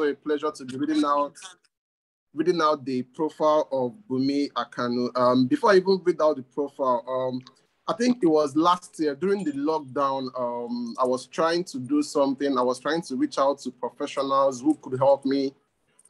also a pleasure to be reading out reading out the profile of Bunmi Akano. Um, before I even read out the profile, um, I think it was last year during the lockdown. Um, I was trying to do something. I was trying to reach out to professionals who could help me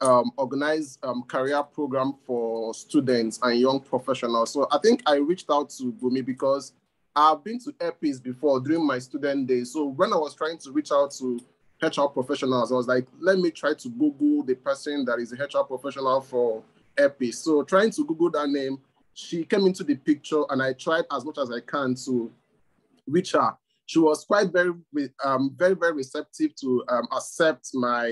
um, organize um, career program for students and young professionals. So I think I reached out to Bunmi because I've been to Airpeace before during my student days. So when I was trying to reach out to HR professionals, I was like, let me try to Google the person that is a HR professional for EPI. So trying to Google that name, she came into the picture and I tried as much as I can to reach her. She was quite very, um, very, very receptive to um, accept my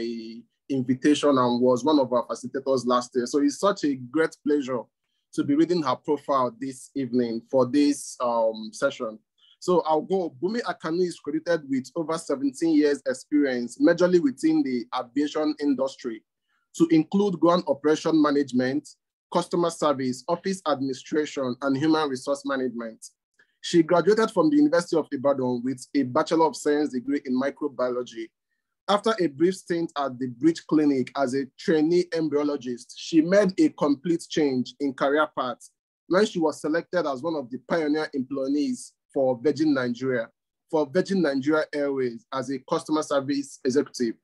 invitation and was one of our facilitators last year. So it's such a great pleasure to be reading her profile this evening for this um, session. So I'll go. Bunmi Akano is credited with over 17 years experience, majorly within the aviation industry, to include ground operation management, customer service, office administration, and human resource management. She graduated from the University of Ibadan with a Bachelor of Science degree in microbiology after a brief stint at the Bridge Clinic as a trainee embryologist, she made a complete change in career path when she was selected as one of the pioneer employees for Virgin Nigeria, for Virgin Nigeria Airways as a customer service executive.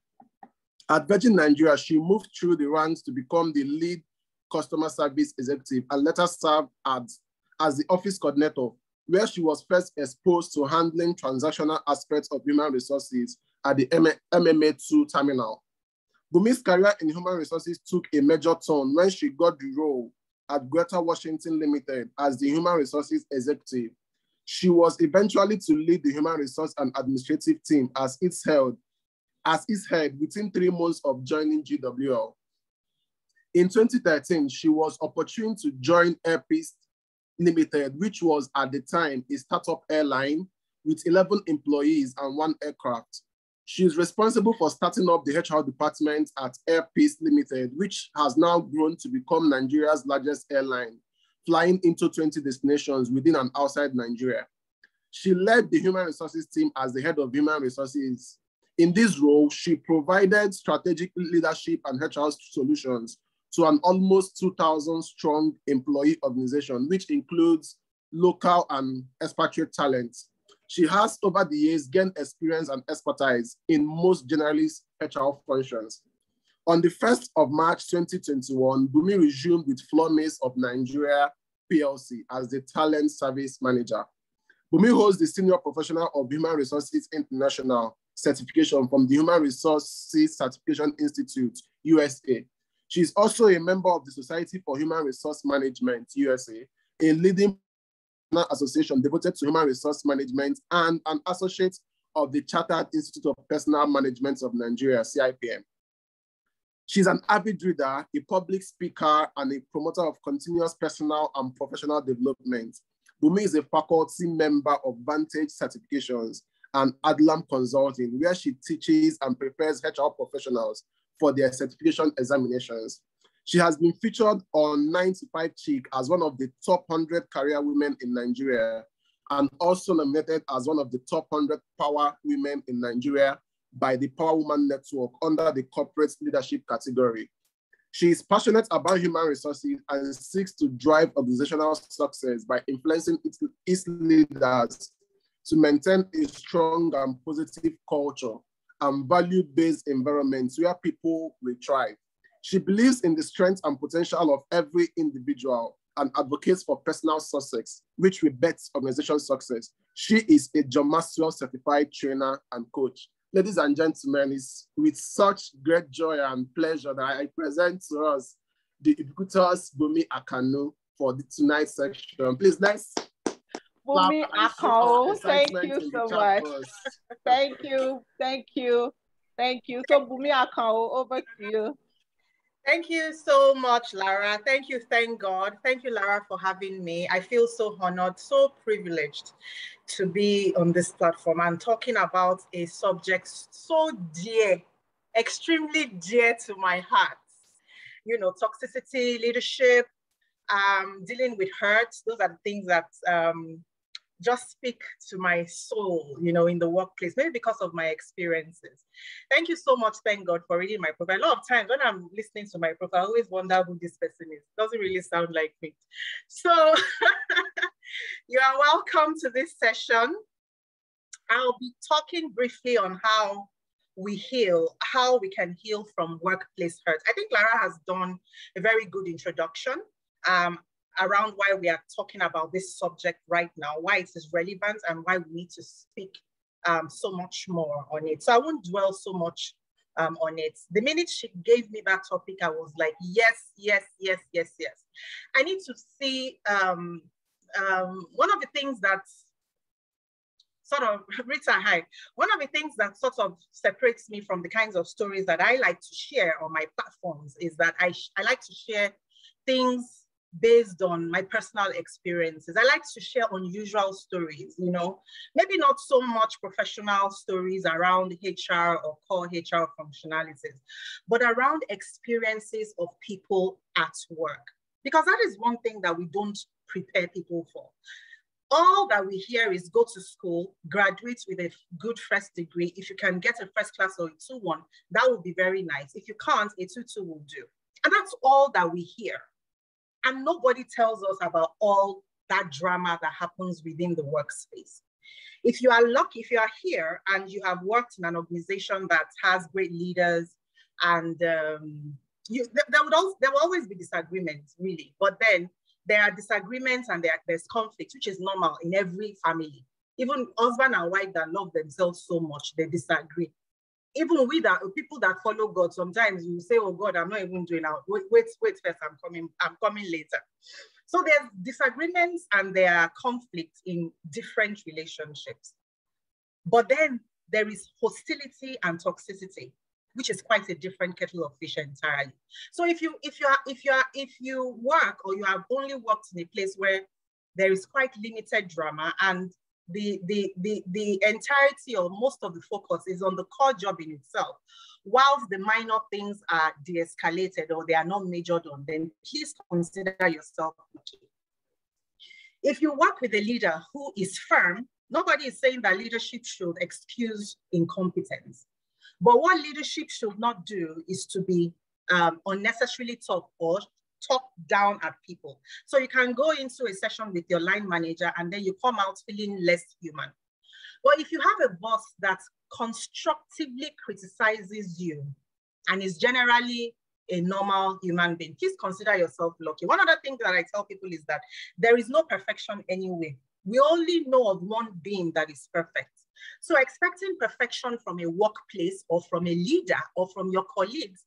At Virgin Nigeria, she moved through the ranks to become the lead customer service executive and later served as, as the office coordinator, where she was first exposed to handling transactional aspects of human resources at the MMA2 terminal. Bunmi's career in human resources took a major turn when she got the role at Greater Washington Limited as the human resources executive. She was eventually to lead the human resource and administrative team as its held as its head within three months of joining GWL. In 2013, she was opportune to join Airpeace Limited, which was at the time a startup airline with 11 employees and one aircraft. She is responsible for starting up the HR department at Airpeace Limited, which has now grown to become Nigeria's largest airline, flying into 20 destinations within and outside Nigeria. She led the human resources team as the head of human resources. In this role, she provided strategic leadership and HR solutions to an almost 2,000 strong employee organization, which includes local and expatriate talents she has, over the years, gained experience and expertise in most generalist HR functions. On the 1st of March 2021, Bunmi resumed with Flour Mills of Nigeria PLC as the talent service manager. Bunmi holds the Senior Professional of Human Resources International certification from the Human Resources Certification Institute, USA. She is also a member of the Society for Human Resource Management, USA, a leading Association devoted to human resource management and an associate of the Chartered Institute of Personnel Management of Nigeria, CIPM. She's an avid reader, a public speaker, and a promoter of continuous personal and professional development. Bunmi is a faculty member of Vantage Certifications and Adlam Consulting, where she teaches and prepares HR professionals for their certification examinations. She has been featured on 95 Chic as one of the top 100 career women in Nigeria and also nominated as one of the top 100 power women in Nigeria by the Power Woman Network under the corporate leadership category. She is passionate about human resources and seeks to drive organizational success by influencing its, its leaders to maintain a strong and positive culture and value-based environment where people will thrive. She believes in the strength and potential of every individual and advocates for personal success, which will bet organization success. She is a John Maxwell certified trainer and coach. Ladies and gentlemen, it's with such great joy and pleasure that I present to us the ubiquitous Bunmi Akano for the tonight's section. Please, let's Bunmi Akano, thank you so much. thank you, thank you, thank you. So Bunmi Akano, over to you. Thank you so much, Lara. Thank you, thank God. Thank you, Lara, for having me. I feel so honored, so privileged to be on this platform and talking about a subject so dear, extremely dear to my heart. You know, toxicity, leadership, um, dealing with hurt. Those are the things that um, just speak to my soul, you know, in the workplace, maybe because of my experiences. Thank you so much. Thank God for reading my profile. A lot of times when I'm listening to my profile, I always wonder who this person is. Doesn't really sound like me. So you are welcome to this session. I'll be talking briefly on how we heal, how we can heal from workplace hurt. I think Lara has done a very good introduction. Um, around why we are talking about this subject right now, why it is relevant and why we need to speak um, so much more on it. So I won't dwell so much um, on it. The minute she gave me that topic, I was like, yes, yes, yes, yes, yes. I need to see um, um, one of the things that sort of, Rita, hi. One of the things that sort of separates me from the kinds of stories that I like to share on my platforms is that I, I like to share things based on my personal experiences. I like to share unusual stories, you know, maybe not so much professional stories around HR or core HR functionalities, but around experiences of people at work. Because that is one thing that we don't prepare people for. All that we hear is go to school, graduate with a good first degree. If you can get a first class or a 2-1, that would be very nice. If you can't, a 2-2 will do. And that's all that we hear. And nobody tells us about all that drama that happens within the workspace. If you are lucky, if you are here and you have worked in an organization that has great leaders and um, you, there, would also, there will always be disagreements, really. But then there are disagreements and there, there's conflict, which is normal in every family. Even husband and wife that love themselves so much, they disagree even we that people that follow God, sometimes you say, "Oh God, I'm not even doing out. Wait, wait, wait first. I'm coming. I'm coming later." So there's disagreements and there are conflicts in different relationships. But then there is hostility and toxicity, which is quite a different kettle of fish entirely. So if you if you are if you are if you work or you have only worked in a place where there is quite limited drama and the, the, the, the entirety or most of the focus is on the core job in itself. Whilst the minor things are de-escalated or they are not majored on, then please consider yourself lucky. If you work with a leader who is firm, nobody is saying that leadership should excuse incompetence. But what leadership should not do is to be um, unnecessarily tough or talk down at people. So you can go into a session with your line manager and then you come out feeling less human. But if you have a boss that constructively criticizes you and is generally a normal human being, please consider yourself lucky. One other thing that I tell people is that there is no perfection anyway. We only know of one being that is perfect. So expecting perfection from a workplace or from a leader or from your colleagues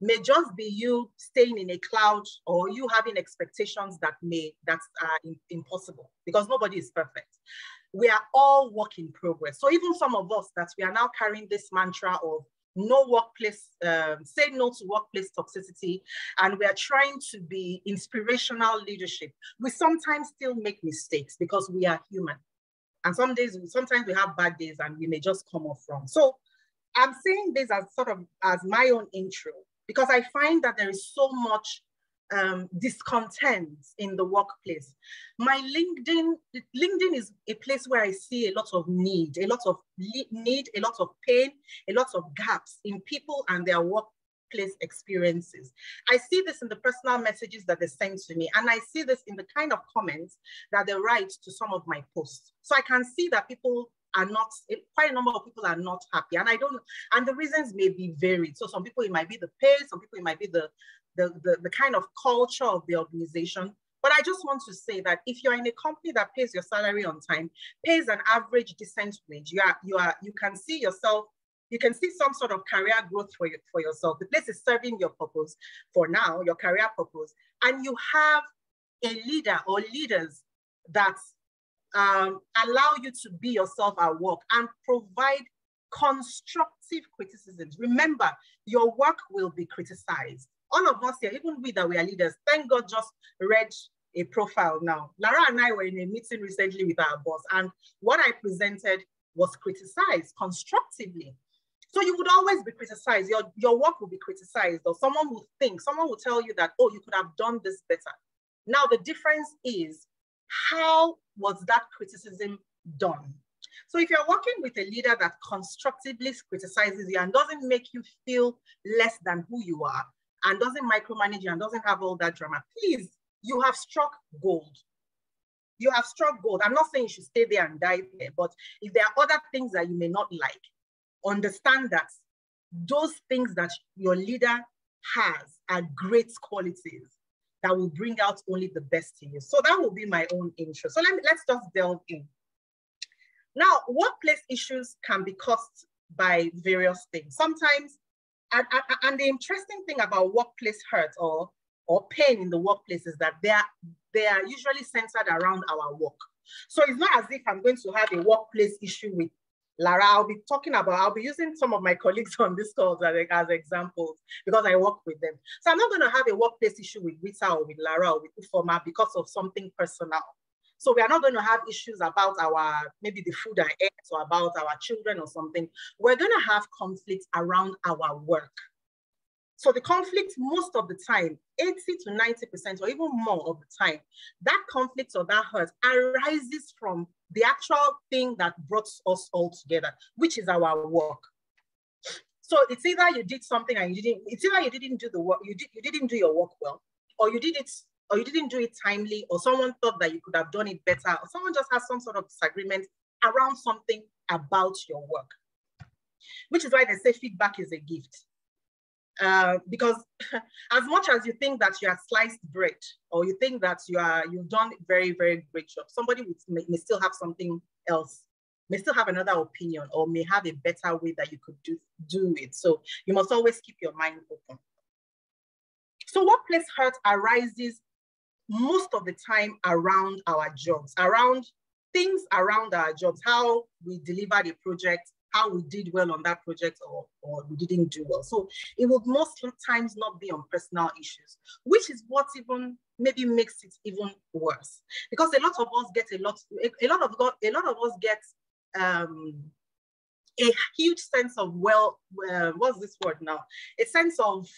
may just be you staying in a cloud or you having expectations that may that are impossible because nobody is perfect. We are all work in progress. So even some of us that we are now carrying this mantra of no workplace um, say no to workplace toxicity and we are trying to be inspirational leadership we sometimes still make mistakes because we are human. And some days sometimes we have bad days and we may just come off wrong. So i'm saying this as sort of as my own intro because I find that there is so much um, discontent in the workplace. My LinkedIn, LinkedIn is a place where I see a lot of need, a lot of need, a lot of pain, a lot of gaps in people and their workplace experiences. I see this in the personal messages that they send to me, and I see this in the kind of comments that they write to some of my posts. So I can see that people are not, quite a number of people are not happy. And I don't, and the reasons may be varied. So some people, it might be the pay, some people, it might be the, the, the, the kind of culture of the organization. But I just want to say that if you're in a company that pays your salary on time, pays an average decent wage, you are, you are, you can see yourself you can see some sort of career growth for, you, for yourself. The place is serving your purpose for now, your career purpose, and you have a leader or leaders that um, allow you to be yourself at work and provide constructive criticisms. Remember, your work will be criticized. All of us here, even we that we are leaders, thank God just read a profile now. Lara and I were in a meeting recently with our boss, and what I presented was criticized constructively. So you would always be criticized. Your, your work will be criticized, or someone will think, someone will tell you that, oh, you could have done this better. Now, the difference is how was that criticism done? So if you're working with a leader that constructively criticizes you and doesn't make you feel less than who you are and doesn't micromanage you and doesn't have all that drama, please, you have struck gold. You have struck gold. I'm not saying you should stay there and die there, but if there are other things that you may not like, understand that those things that your leader has are great qualities that will bring out only the best in you. So that will be my own intro. So let me, let's just delve in. Now, workplace issues can be caused by various things. Sometimes, and, and, the interesting thing about workplace hurt or, or pain in the workplace is that they are, they are usually centered around our work. So it's not as if I'm going to have a workplace issue with Lara, I'll be talking about, I'll be using some of my colleagues on this call as, as examples because I work with them. So I'm not going to have a workplace issue with Rita or with Lara or with Ufoma because of something personal. So we are not going to have issues about our, maybe the food I ate or about our children or something. We're going to have conflicts around our work. So the conflict most of the time, 80 to 90% or even more of the time, that conflict or that hurt arises from the actual thing that brought us all together, which is our work. So it's either you did something and you didn't, it's either you didn't do the work, you, did, you didn't do your work well, or you did it, or you didn't do it timely, or someone thought that you could have done it better, or someone just has some sort of disagreement around something about your work. Which is why they say feedback is a gift. Uh, because as much as you think that you are sliced bread or you think that you are you've done very very great job somebody may, may still have something else may still have another opinion or may have a better way that you could do do it. So you must always keep your mind open. So workplace hurt arises most of the time around our jobs around things around our jobs how we deliver the project how we did well on that project or, or we didn't do well. So it would most times not be on personal issues, which is what even maybe makes it even worse. Because a lot of us get a lot, a, lot of a lot of us get um, a huge sense of well, uh, what's this word now? A sense of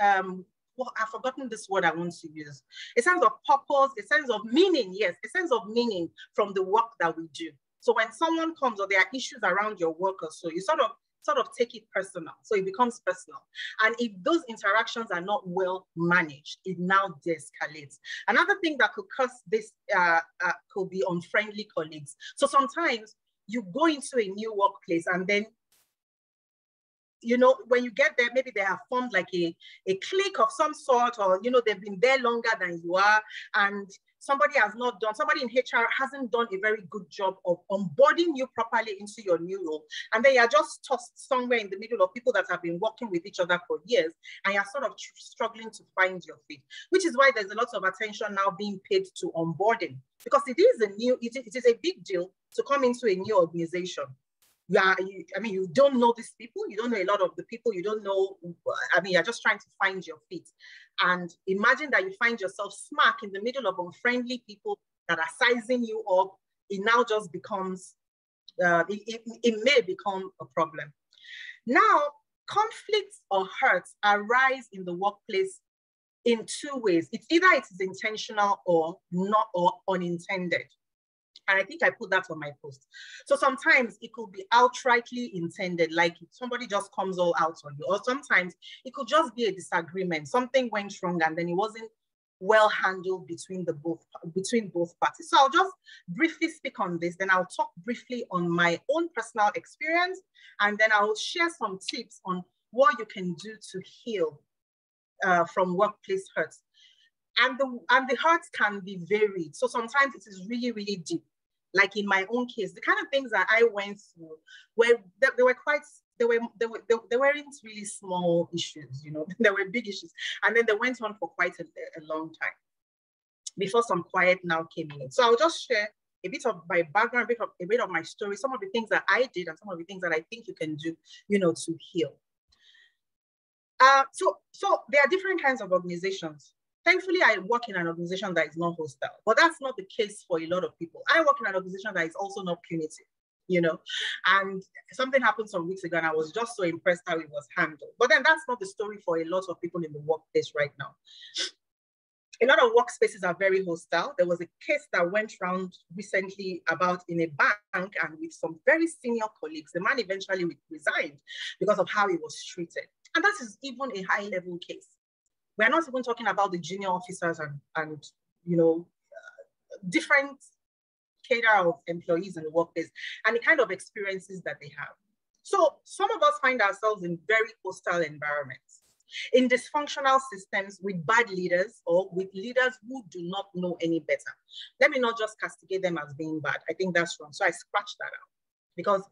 um, well, I've forgotten this word I want to use. A sense of purpose, a sense of meaning, yes, a sense of meaning from the work that we do. So when someone comes or there are issues around your work or so, you sort of sort of take it personal. So it becomes personal. And if those interactions are not well managed, it now de-escalates. Another thing that could cause this uh, uh, could be unfriendly colleagues. So sometimes you go into a new workplace and then you know, when you get there, maybe they have formed like a, a clique of some sort, or, you know, they've been there longer than you are. And somebody has not done, somebody in HR hasn't done a very good job of onboarding you properly into your new role. And then you're just tossed somewhere in the middle of people that have been working with each other for years, and you're sort of struggling to find your feet, which is why there's a lot of attention now being paid to onboarding, because it is a new, it, it is a big deal to come into a new organization you are, you, I mean, you don't know these people, you don't know a lot of the people, you don't know, I mean, you're just trying to find your feet. And imagine that you find yourself smack in the middle of unfriendly people that are sizing you up. It now just becomes, uh, it, it, it may become a problem. Now, conflicts or hurts arise in the workplace in two ways. It's either it is intentional or not or unintended. And I think I put that on my post. So sometimes it could be outrightly intended, like somebody just comes all out on you, or sometimes it could just be a disagreement. Something went wrong and then it wasn't well handled between the both between both parties. So I'll just briefly speak on this, then I'll talk briefly on my own personal experience, and then I'll share some tips on what you can do to heal uh, from workplace hurts. And the and the hurts can be varied. So sometimes it is really, really deep like in my own case, the kind of things that I went through were they, they were quite they were they were they, they weren't really small issues, you know, they were big issues, and then they went on for quite a, a long time before some quiet now came in. So I'll just share a bit of my background, a bit of, a bit of my story, some of the things that I did, and some of the things that I think you can do, you know, to heal. Uh, so, so there are different kinds of organizations. Thankfully, I work in an organization that is not hostile, but that's not the case for a lot of people. I work in an organization that is also not punitive, you know, and something happened some weeks ago and I was just so impressed how it was handled. But then that's not the story for a lot of people in the workplace right now. A lot of workspaces are very hostile. There was a case that went around recently about in a bank and with some very senior colleagues. The man eventually resigned because of how he was treated. And that is even a high level case. We're not even talking about the junior officers and, and you know, different cadre of employees in the workplace and the kind of experiences that they have. So some of us find ourselves in very hostile environments, in dysfunctional systems with bad leaders or with leaders who do not know any better. Let me not just castigate them as being bad. I think that's wrong. So I scratch that out because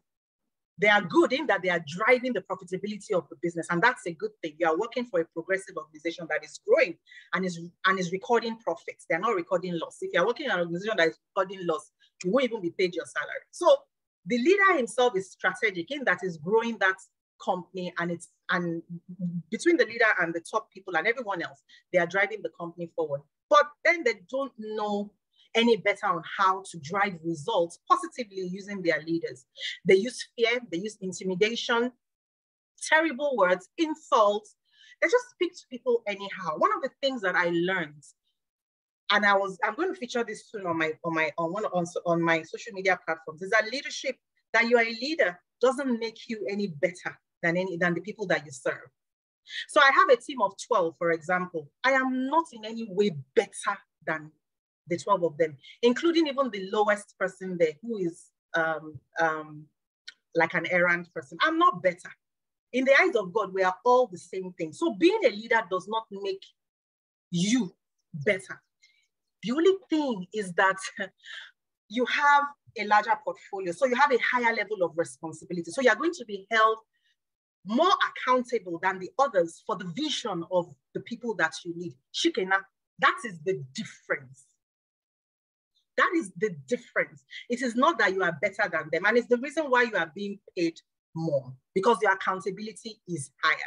they are good in that they are driving the profitability of the business. And that's a good thing. You are working for a progressive organization that is growing and is, and is recording profits. They're not recording loss. If you're working in an organization that is recording loss, you won't even be paid your salary. So the leader himself is strategic in that is growing that company and it's and between the leader and the top people and everyone else, they are driving the company forward. But then they don't know any better on how to drive results positively using their leaders. They use fear, they use intimidation, terrible words, insults. They just speak to people anyhow. One of the things that I learned, and I was, I'm going to feature this soon on my on my on one on, on my social media platforms, is that leadership, that you are a leader doesn't make you any better than any than the people that you serve. So I have a team of 12, for example. I am not in any way better than the 12 of them, including even the lowest person there who is um, um, like an errand person. I'm not better. In the eyes of God, we are all the same thing. So being a leader does not make you better. The only thing is that you have a larger portfolio. So you have a higher level of responsibility. So you're going to be held more accountable than the others for the vision of the people that you lead. Shikena, that is the difference. That is the difference. It is not that you are better than them. And it's the reason why you are being paid more because your accountability is higher.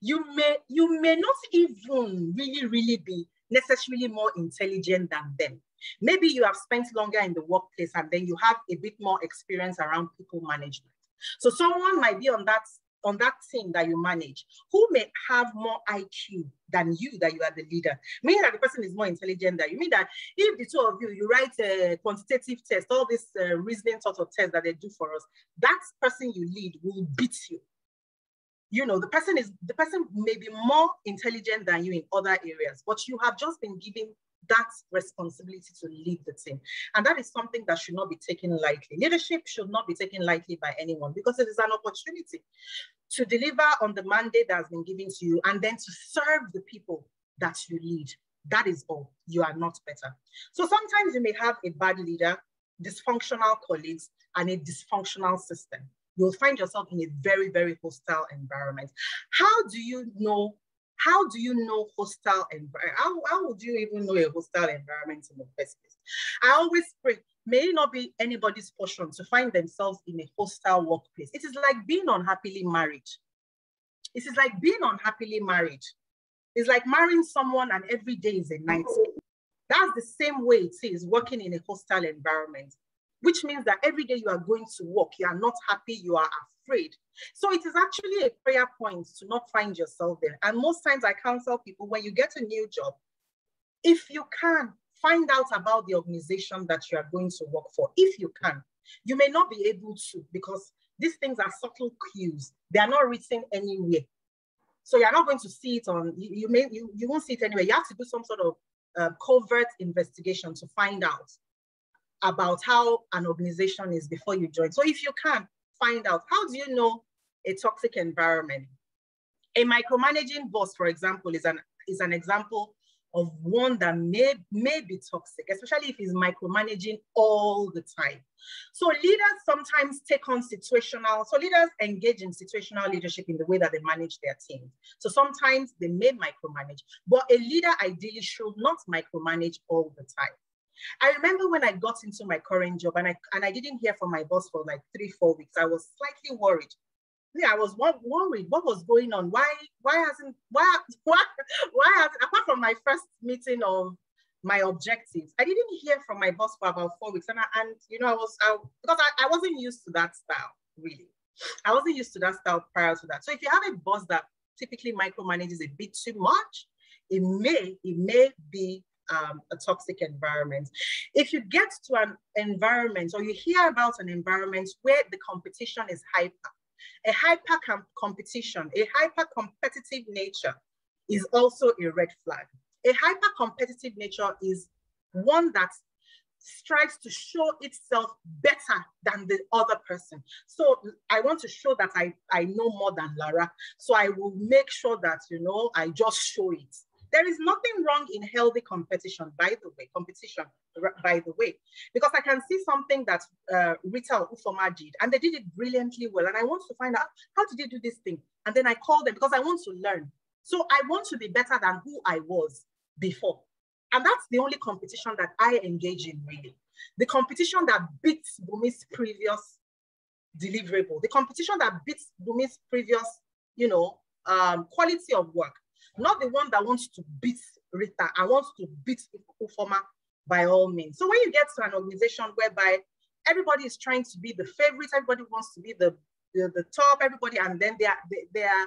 You may, you may not even really, really be necessarily more intelligent than them. Maybe you have spent longer in the workplace and then you have a bit more experience around people management. So someone might be on that on that team that you manage who may have more IQ than you, that you are the leader, meaning that the person is more intelligent than you. Mean that if the two of you, you write a quantitative test, all this uh, reasoning sort of test that they do for us, that person you lead will beat you. You know, the person is the person may be more intelligent than you in other areas, but you have just been given that responsibility to lead the team. And that is something that should not be taken lightly. Leadership should not be taken lightly by anyone because it is an opportunity to deliver on the mandate that has been given to you and then to serve the people that you lead. That is all. You are not better. So sometimes you may have a bad leader, dysfunctional colleagues, and a dysfunctional system. You'll find yourself in a very, very hostile environment. How do you know how do you know hostile environment? How, how would you even know a hostile environment in the first place? I always pray, may not be anybody's portion to find themselves in a hostile workplace. It is like being unhappily married. It is like being unhappily married. It's like marrying someone and every day is a nightmare. That's the same way it is working in a hostile environment, which means that every day you are going to work, you are not happy, you are afraid. So it is actually a prayer point to not find yourself there. And most times I counsel people when you get a new job, if you can, find out about the organization that you are going to work for. If you can, you may not be able to because these things are subtle cues. They are not written anywhere. So you're not going to see it on, you, you may, you, you won't see it anywhere. You have to do some sort of uh, covert investigation to find out about how an organization is before you join. So if you can, find out how do you know a toxic environment? A micromanaging boss, for example, is an, is an example of one that may, may be toxic, especially if he's micromanaging all the time. So leaders sometimes take on situational, so leaders engage in situational leadership in the way that they manage their team. So sometimes they may micromanage, but a leader ideally should not micromanage all the time. I remember when I got into my current job and I and I didn't hear from my boss for like three, four weeks. I was slightly worried. Yeah, I was worried. What was going on? Why why hasn't why why why hasn't apart from my first meeting of my objectives, I didn't hear from my boss for about four weeks. And I, and you know, I was I, because I, I wasn't used to that style, really. I wasn't used to that style prior to that. So if you have a boss that typically micromanages a bit too much, it may it may be um, a toxic environment. If you get to an environment or you hear about an environment where the competition is hyper, a hyper com competition, a hyper competitive nature is also a red flag. A hyper competitive nature is one that strives to show itself better than the other person. So I want to show that I, I know more than Lara. So I will make sure that, you know, I just show it. There is nothing wrong in healthy competition, by the way, competition, by the way, because I can see something that uh, Rita Ufoma did, and they did it brilliantly well. And I want to find out, how did they do this thing? And then I call them because I want to learn. So I want to be better than who I was before. And that's the only competition that I engage in really. The competition that beats Bunmi's previous deliverable, the competition that beats Bunmi's previous, you know, um, quality of work, not the one that wants to beat Rita and wants to beat Ufoma by all means. So when you get to an organization whereby everybody is trying to be the favorite, everybody wants to be the the, the top, everybody, and then they are they, they are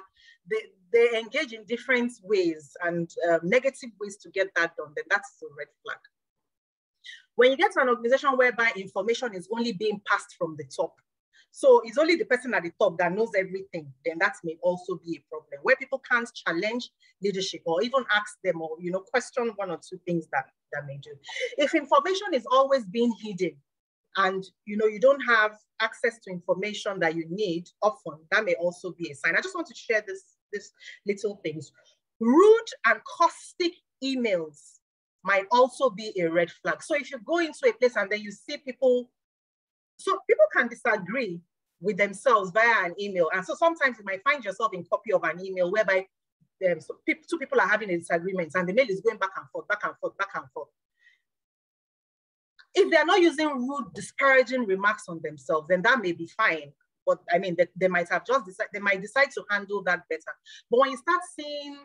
they, they engage in different ways and uh, negative ways to get that done, then that's a red flag. When you get to an organization whereby information is only being passed from the top, so it's only the person at the top that knows everything, then that may also be a problem where people can't challenge leadership or even ask them or you know question one or two things that, that may do. If information is always being hidden and you know you don't have access to information that you need often, that may also be a sign. I just want to share this, this little things. Rude and caustic emails might also be a red flag. So if you go into a place and then you see people so people can disagree with themselves via an email. And so sometimes you might find yourself in copy of an email whereby um, so pe two people are having a disagreement and the mail is going back and forth, back and forth, back and forth. If they're not using rude, disparaging remarks on themselves, then that may be fine. But I mean, they, they might have just decided, they might decide to handle that better. But when you start seeing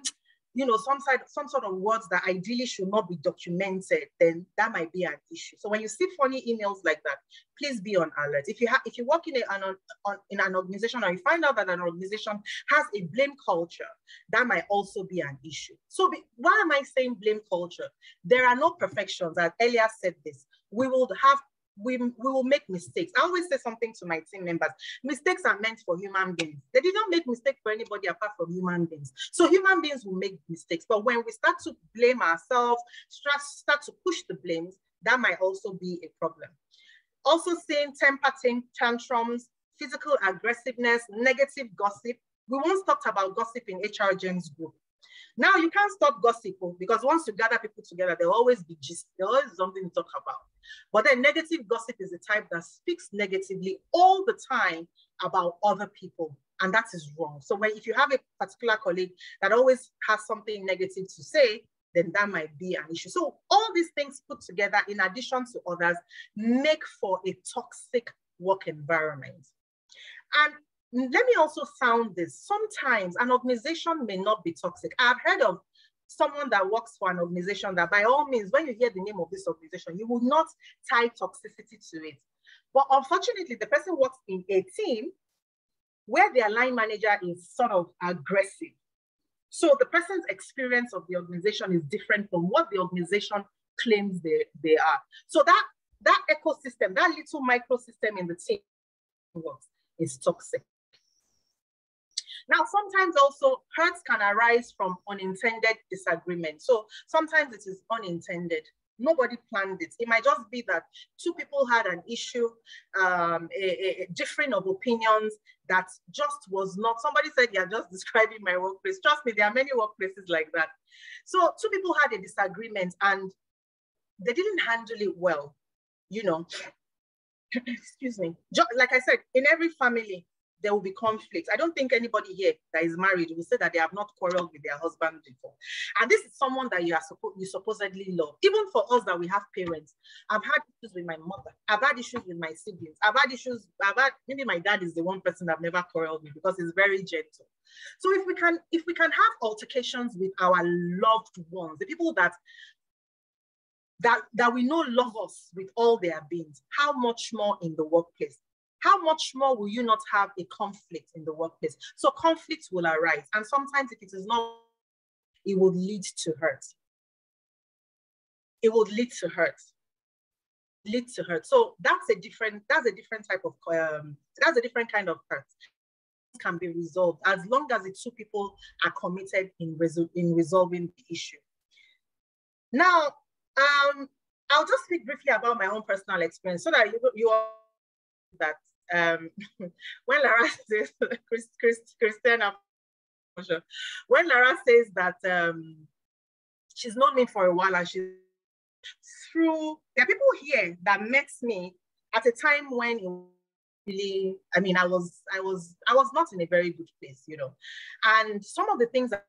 you know, some side, some sort of words that ideally should not be documented, then that might be an issue. So when you see funny emails like that, please be on alert. If you have, if you work in a, an, on, in an organization or you find out that an organization has a blame culture, that might also be an issue. So be, why am I saying blame culture? There are no perfections. As Elia said this, we will have we, we will make mistakes. I always say something to my team members. Mistakes are meant for human beings. They did not make mistake for anybody apart from human beings. So human beings will make mistakes. But when we start to blame ourselves, start, start to push the blames, that might also be a problem. Also seeing temper tantrums, physical aggressiveness, negative gossip. We once talked about gossip in HR GEMs group. Now you can't stop gossip oh, because once you gather people together, there'll always be gist, there'll always something to talk about. But then negative gossip is the type that speaks negatively all the time about other people. And that is wrong. So when if you have a particular colleague that always has something negative to say, then that might be an issue. So all these things put together, in addition to others, make for a toxic work environment. And let me also sound this. Sometimes an organization may not be toxic. I've heard of someone that works for an organization that by all means, when you hear the name of this organization, you will not tie toxicity to it. But unfortunately, the person works in a team where their line manager is sort of aggressive. So the person's experience of the organization is different from what the organization claims they, they are. So that, that ecosystem, that little microsystem in the team works is toxic. Now, sometimes also hurts can arise from unintended disagreement. So sometimes it is unintended. Nobody planned it. It might just be that two people had an issue, um, a, a differing of opinions that just was not. Somebody said, You're just describing my workplace. Trust me, there are many workplaces like that. So two people had a disagreement and they didn't handle it well, you know. Excuse me. Like I said, in every family, there will be conflict. I don't think anybody here that is married will say that they have not quarreled with their husband before. And this is someone that you are suppo- you supposedly love. Even for us that we have parents, I've had issues with my mother. I've had issues with my siblings. I've had issues. I've had maybe my dad is the one person I've never quarreled with because he's very gentle. So if we can if we can have altercations with our loved ones, the people that that, that we know love us with all their beings, how much more in the workplace? How much more will you not have a conflict in the workplace? So conflicts will arise. And sometimes if it is not, it will lead to hurt. it would lead to hurt. Lead to hurt. So that's a different, that's a different type of, um, that's a different kind of hurt can be resolved as long as the two people are committed in, resol in resolving the issue. Now, um, I'll just speak briefly about my own personal experience so that you, you all that um, when Lara says, Chris, Chris, Christiana, when Lara says that um, she's known me for a while and she through, there are people here that met me at a time when really, I mean, I was, I was, I was not in a very good place, you know. And some of the things that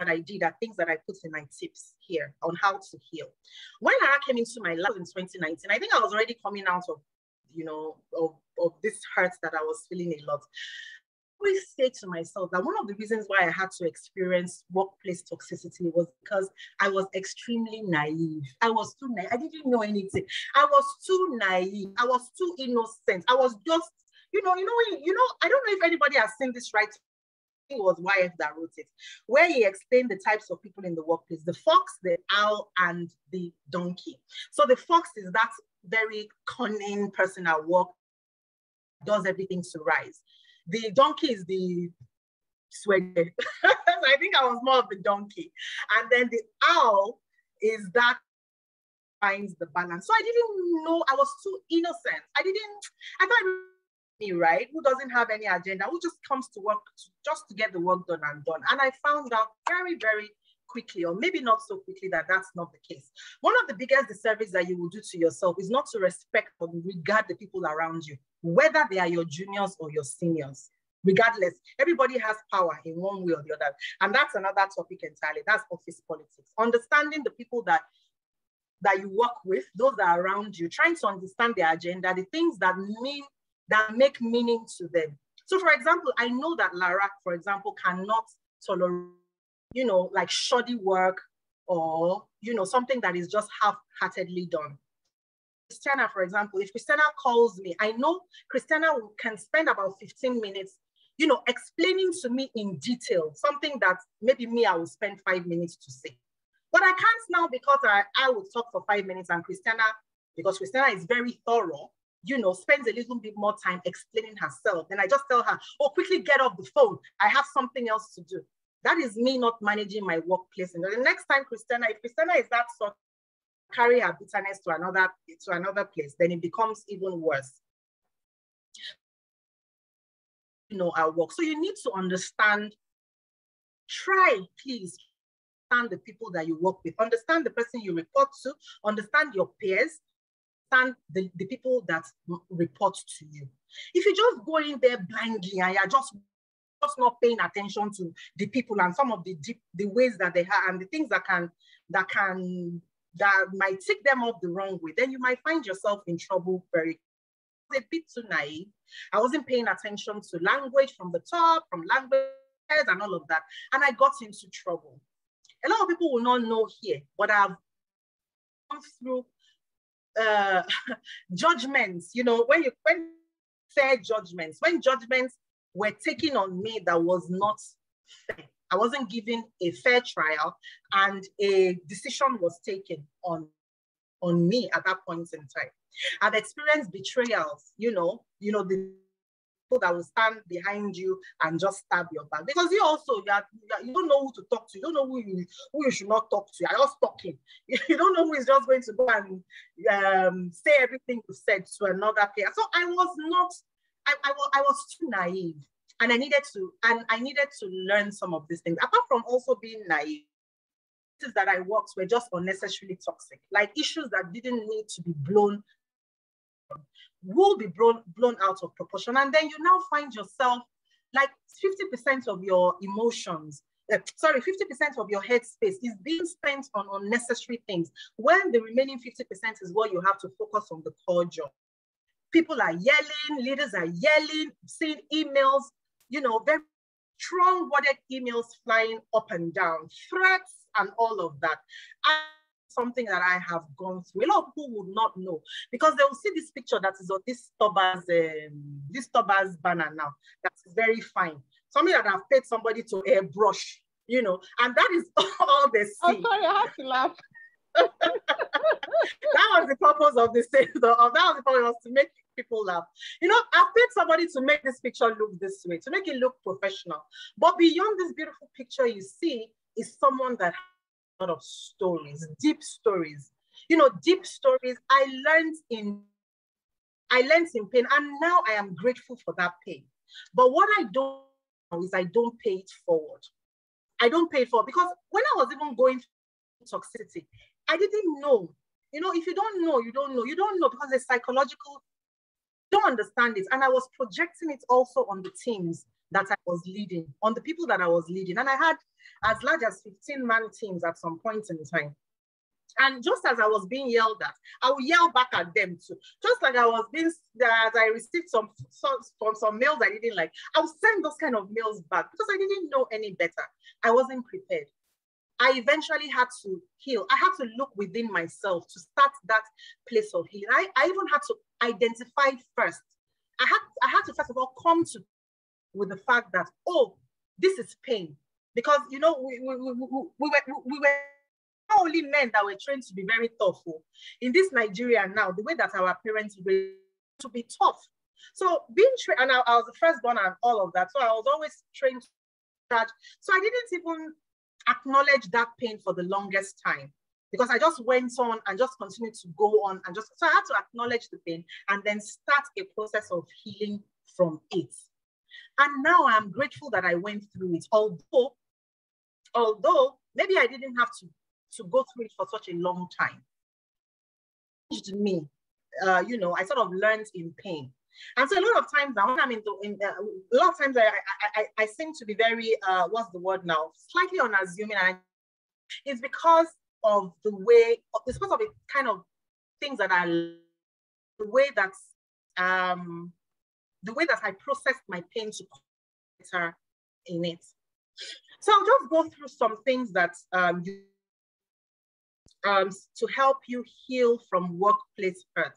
I did are things that I put in my tips here on how to heal. When I came into my life in 2019, I think I was already coming out of, you know, of, of this hurt that I was feeling a lot I always say to myself that one of the reasons why I had to experience workplace toxicity was because I was extremely naive. I was too naive. I didn't know anything. I was too naive. I was too innocent. I was just, you know, you know, you know, I don't know if anybody has seen this right it was YF that wrote it, where he explained the types of people in the workplace the fox, the owl, and the donkey. So the fox is that very cunning person at work, does everything to rise. The donkey is the swagger. so I think I was more of the donkey. And then the owl is that finds the balance. So I didn't know, I was too innocent. I didn't, I thought me, right? Who doesn't have any agenda, who just comes to work to, just to get the work done and done. And I found out very, very quickly, or maybe not so quickly, that that's not the case. One of the biggest disservice that you will do to yourself is not to respect or regard the people around you, whether they are your juniors or your seniors. Regardless, everybody has power in one way or the other. And that's another topic entirely. That's office politics. Understanding the people that that you work with, those that are around you, trying to understand their agenda, the things that mean that make meaning to them. So, for example, I know that Lara, for example, cannot tolerate you know, like shoddy work or, you know, something that is just half-heartedly done. Christiana, for example, if Christiana calls me, I know Christiana can spend about 15 minutes, you know, explaining to me in detail something that maybe me, I will spend five minutes to say. But I can't now because I, I will talk for five minutes and Christiana, because Christiana is very thorough, you know, spends a little bit more time explaining herself. Then I just tell her, oh, quickly get off the phone. I have something else to do. That is me not managing my workplace. And the next time Christiana, if Christiana is that sort, carry her bitterness to another to another place, then it becomes even worse. You know, our work. So you need to understand, try, please, understand the people that you work with, understand the person you report to, understand your peers, understand the, the people that report to you. If you just go in there blindly and you're just just not paying attention to the people and some of the deep, the ways that they have and the things that can that can that might take them off the wrong way, then you might find yourself in trouble very a bit too naive. I wasn't paying attention to language from the top, from language and all of that. And I got into trouble. A lot of people will not know here, but I've gone through uh, judgments, you know, when you when fair judgments, when judgments were taken on me that was not fair. I wasn't given a fair trial and a decision was taken on, on me at that point in time. I've experienced betrayals, you know, you know, the people that will stand behind you and just stab your back. Because you also you, are, you don't know who to talk to. You don't know who you who you should not talk to. You're just talking. You don't know who is just going to go and um, say everything you said to another player. So i was not I, I, I was too naive and I needed to, and I needed to learn some of these things. Apart from also being naive, that I worked were just unnecessarily toxic, like issues that didn't need to be blown, will be blown, blown out of proportion. And then you now find yourself like 50% of your emotions, uh, sorry, 50% of your headspace is being spent on unnecessary things, when the remaining 50% is what you have to focus on the core job people are yelling, leaders are yelling, seeing emails, you know, very strong worded emails flying up and down, threats and all of that. And something that I have gone through. A lot of people would not know because they will see this picture that is on this Tobas, um, this Tobas banner now. That's very fine. Something that I've paid somebody to airbrush, you know, and that is all they see. I'm sorry, I have to laugh. that was the purpose of the same. Of that was the purpose was to make people laugh. You know, I paid somebody to make this picture look this way, to make it look professional. But beyond this beautiful picture you see is someone that has a lot of stories, mm-hmm. deep stories. You know, deep stories. I learned in I learned in pain, and now I am grateful for that pain. But what I don't is I don't pay it forward. I don't pay it forward because when I was even going through toxicity, I didn't know. You know, if you don't know, you don't know. You don't know because it's psychological. Don't understand it. And I was projecting it also on the teams that I was leading, on the people that I was leading. And I had as large as 15 man teams at some point in time. And just as I was being yelled at, I would yell back at them too. Just like I was being, as I received some, some, some, some mails I didn't like, I would send those kind of mails back because I didn't know any better. I wasn't prepared. I eventually had to heal. I had to look within myself to start that place of healing. I, I even had to identify first. I had, I had to first of all come to with the fact that, oh, this is pain. Because, you know, we, we, we, we, we were, we were not only men that were trained to be very tough. Oh. In this Nigeria now, the way that our parents were to be tough. So being trained, and I, I, was the first born and all of that. So I was always trained to charge. So I didn't even acknowledge that pain for the longest time because I just went on and just continued to go on and just so I had to acknowledge the pain and then start a process of healing from it. And now I'm grateful that I went through it, although, although maybe I didn't have to to go through it for such a long time. Changed Me, uh, you know, I sort of learned in pain. And so a lot of times now I'm in, the, in uh, a lot of times I, I, I, I seem to be very, uh, what's the word now? Slightly unassuming. And it's because of the way, it's because of the kind of things that I, the way that, um, the way that I processed my pain to better in it. So I'll just go through some things that um, you um, to help you heal from workplace hurt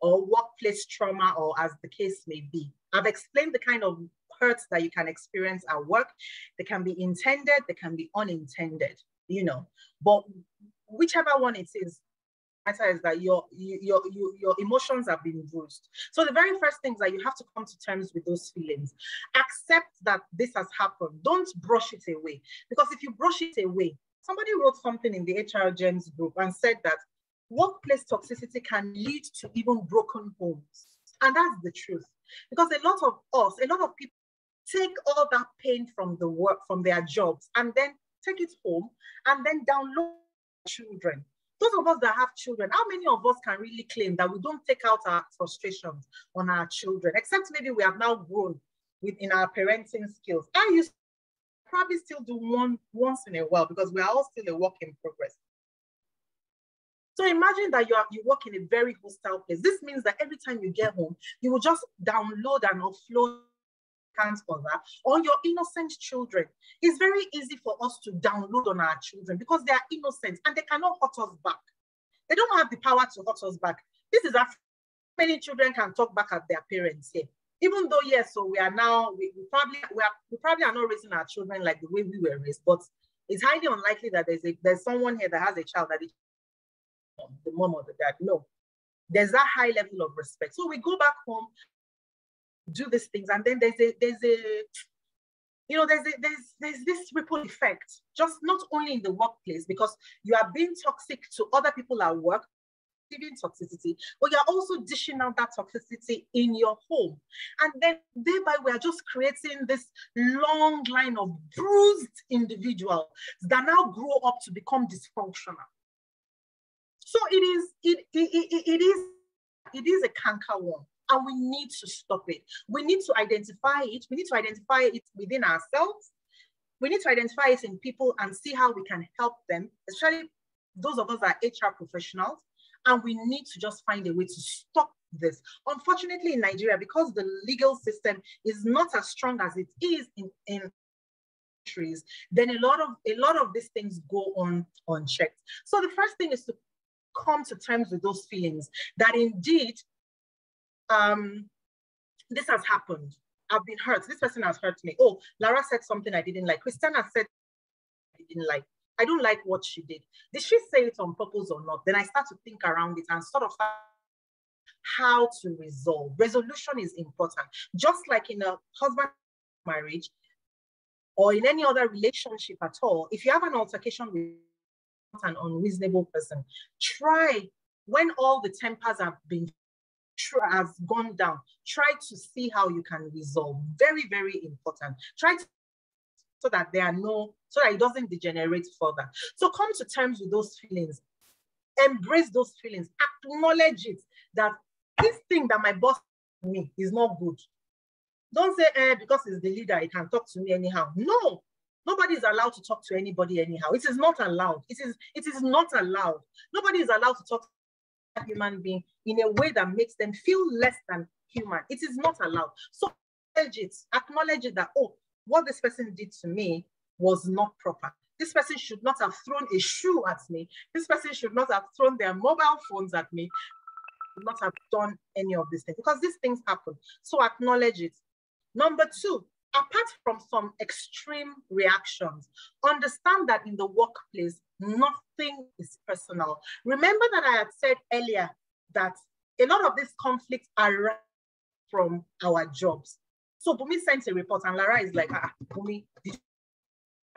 or workplace trauma, or as the case may be. I've explained the kind of hurts that you can experience at work. They can be intended, they can be unintended, you know. But whichever one it is, matter is that your, your, your, your emotions have been bruised. So the very first thing is that you have to come to terms with those feelings. Accept that this has happened. Don't brush it away. Because if you brush it away, somebody wrote something in the HR Gems group and said that workplace toxicity can lead to even broken homes. And that's the truth. Because a lot of us, a lot of people take all that pain from the work, from their jobs, and then take it home and then download children. Those of us that have children, how many of us can really claim that we don't take out our frustrations on our children, except maybe we have now grown within our parenting skills. I used probably still do one once in a while because we are all still a work in progress. So imagine that you are you work in a very hostile place. This means that every time you get home, you will just download and offload hands for that on your innocent children. It's very easy for us to download on our children because they are innocent and they cannot hurt us back. They don't have the power to hurt us back. This is how many children can talk back at their parents here even though yes, so we are now we, we probably we, are, we probably are not raising our children like the way we were raised, but it's highly unlikely that there's a there's someone here that has a child that is the mom or the dad. No, there's that high level of respect. So we go back home, do these things, and then there's a there's a you know there's a, there's there's this ripple effect, just not only in the workplace because you are being toxic to other people at work, receiving toxicity, but you're also dishing out that toxicity in your home. And then thereby we are just creating this long line of bruised individuals that now grow up to become dysfunctional. So it is, it, it, it, it is, it is a canker worm and we need to stop it. We need to identify it. We need to identify it within ourselves. We need to identify it in people and see how we can help them, especially those of us that are HR professionals and we need to just find a way to stop this. Unfortunately, in Nigeria, because the legal system is not as strong as it is in, in countries, then a lot of a lot of these things go on unchecked. So the first thing is to come to terms with those feelings that indeed um, this has happened. I've been hurt. This person has hurt me. Oh, Lara said something I didn't like. Christiana said I didn't like. I don't like what she did. Did she say it on purpose or not? Then I start to think around it and sort of how to resolve. Resolution is important. Just like in a husband marriage or in any other relationship at all, if you have an altercation with an unreasonable person, try when all the tempers have been has gone down, try to see how you can resolve. Very, very important. Try to so that there are no, so that it doesn't degenerate further. So come to terms with those feelings. Embrace those feelings. Acknowledge it that this thing that my boss me is not good. Don't say, eh, because he's the leader, he can talk to me anyhow. No, nobody is allowed to talk to anybody anyhow. It is not allowed. It is, it is not allowed. Nobody is allowed to talk to a human being in a way that makes them feel less than human. It is not allowed. So acknowledge it. Acknowledge it that, oh, what this person did to me was not proper. This person should not have thrown a shoe at me. This person should not have thrown their mobile phones at me not have done any of these things because these things happen. So acknowledge it. Number two, apart from some extreme reactions, understand that in the workplace, nothing is personal. Remember that I had said earlier that a lot of these conflicts arise from our jobs. So Bunmi sent a report and Lara is like, ah, Bunmi, did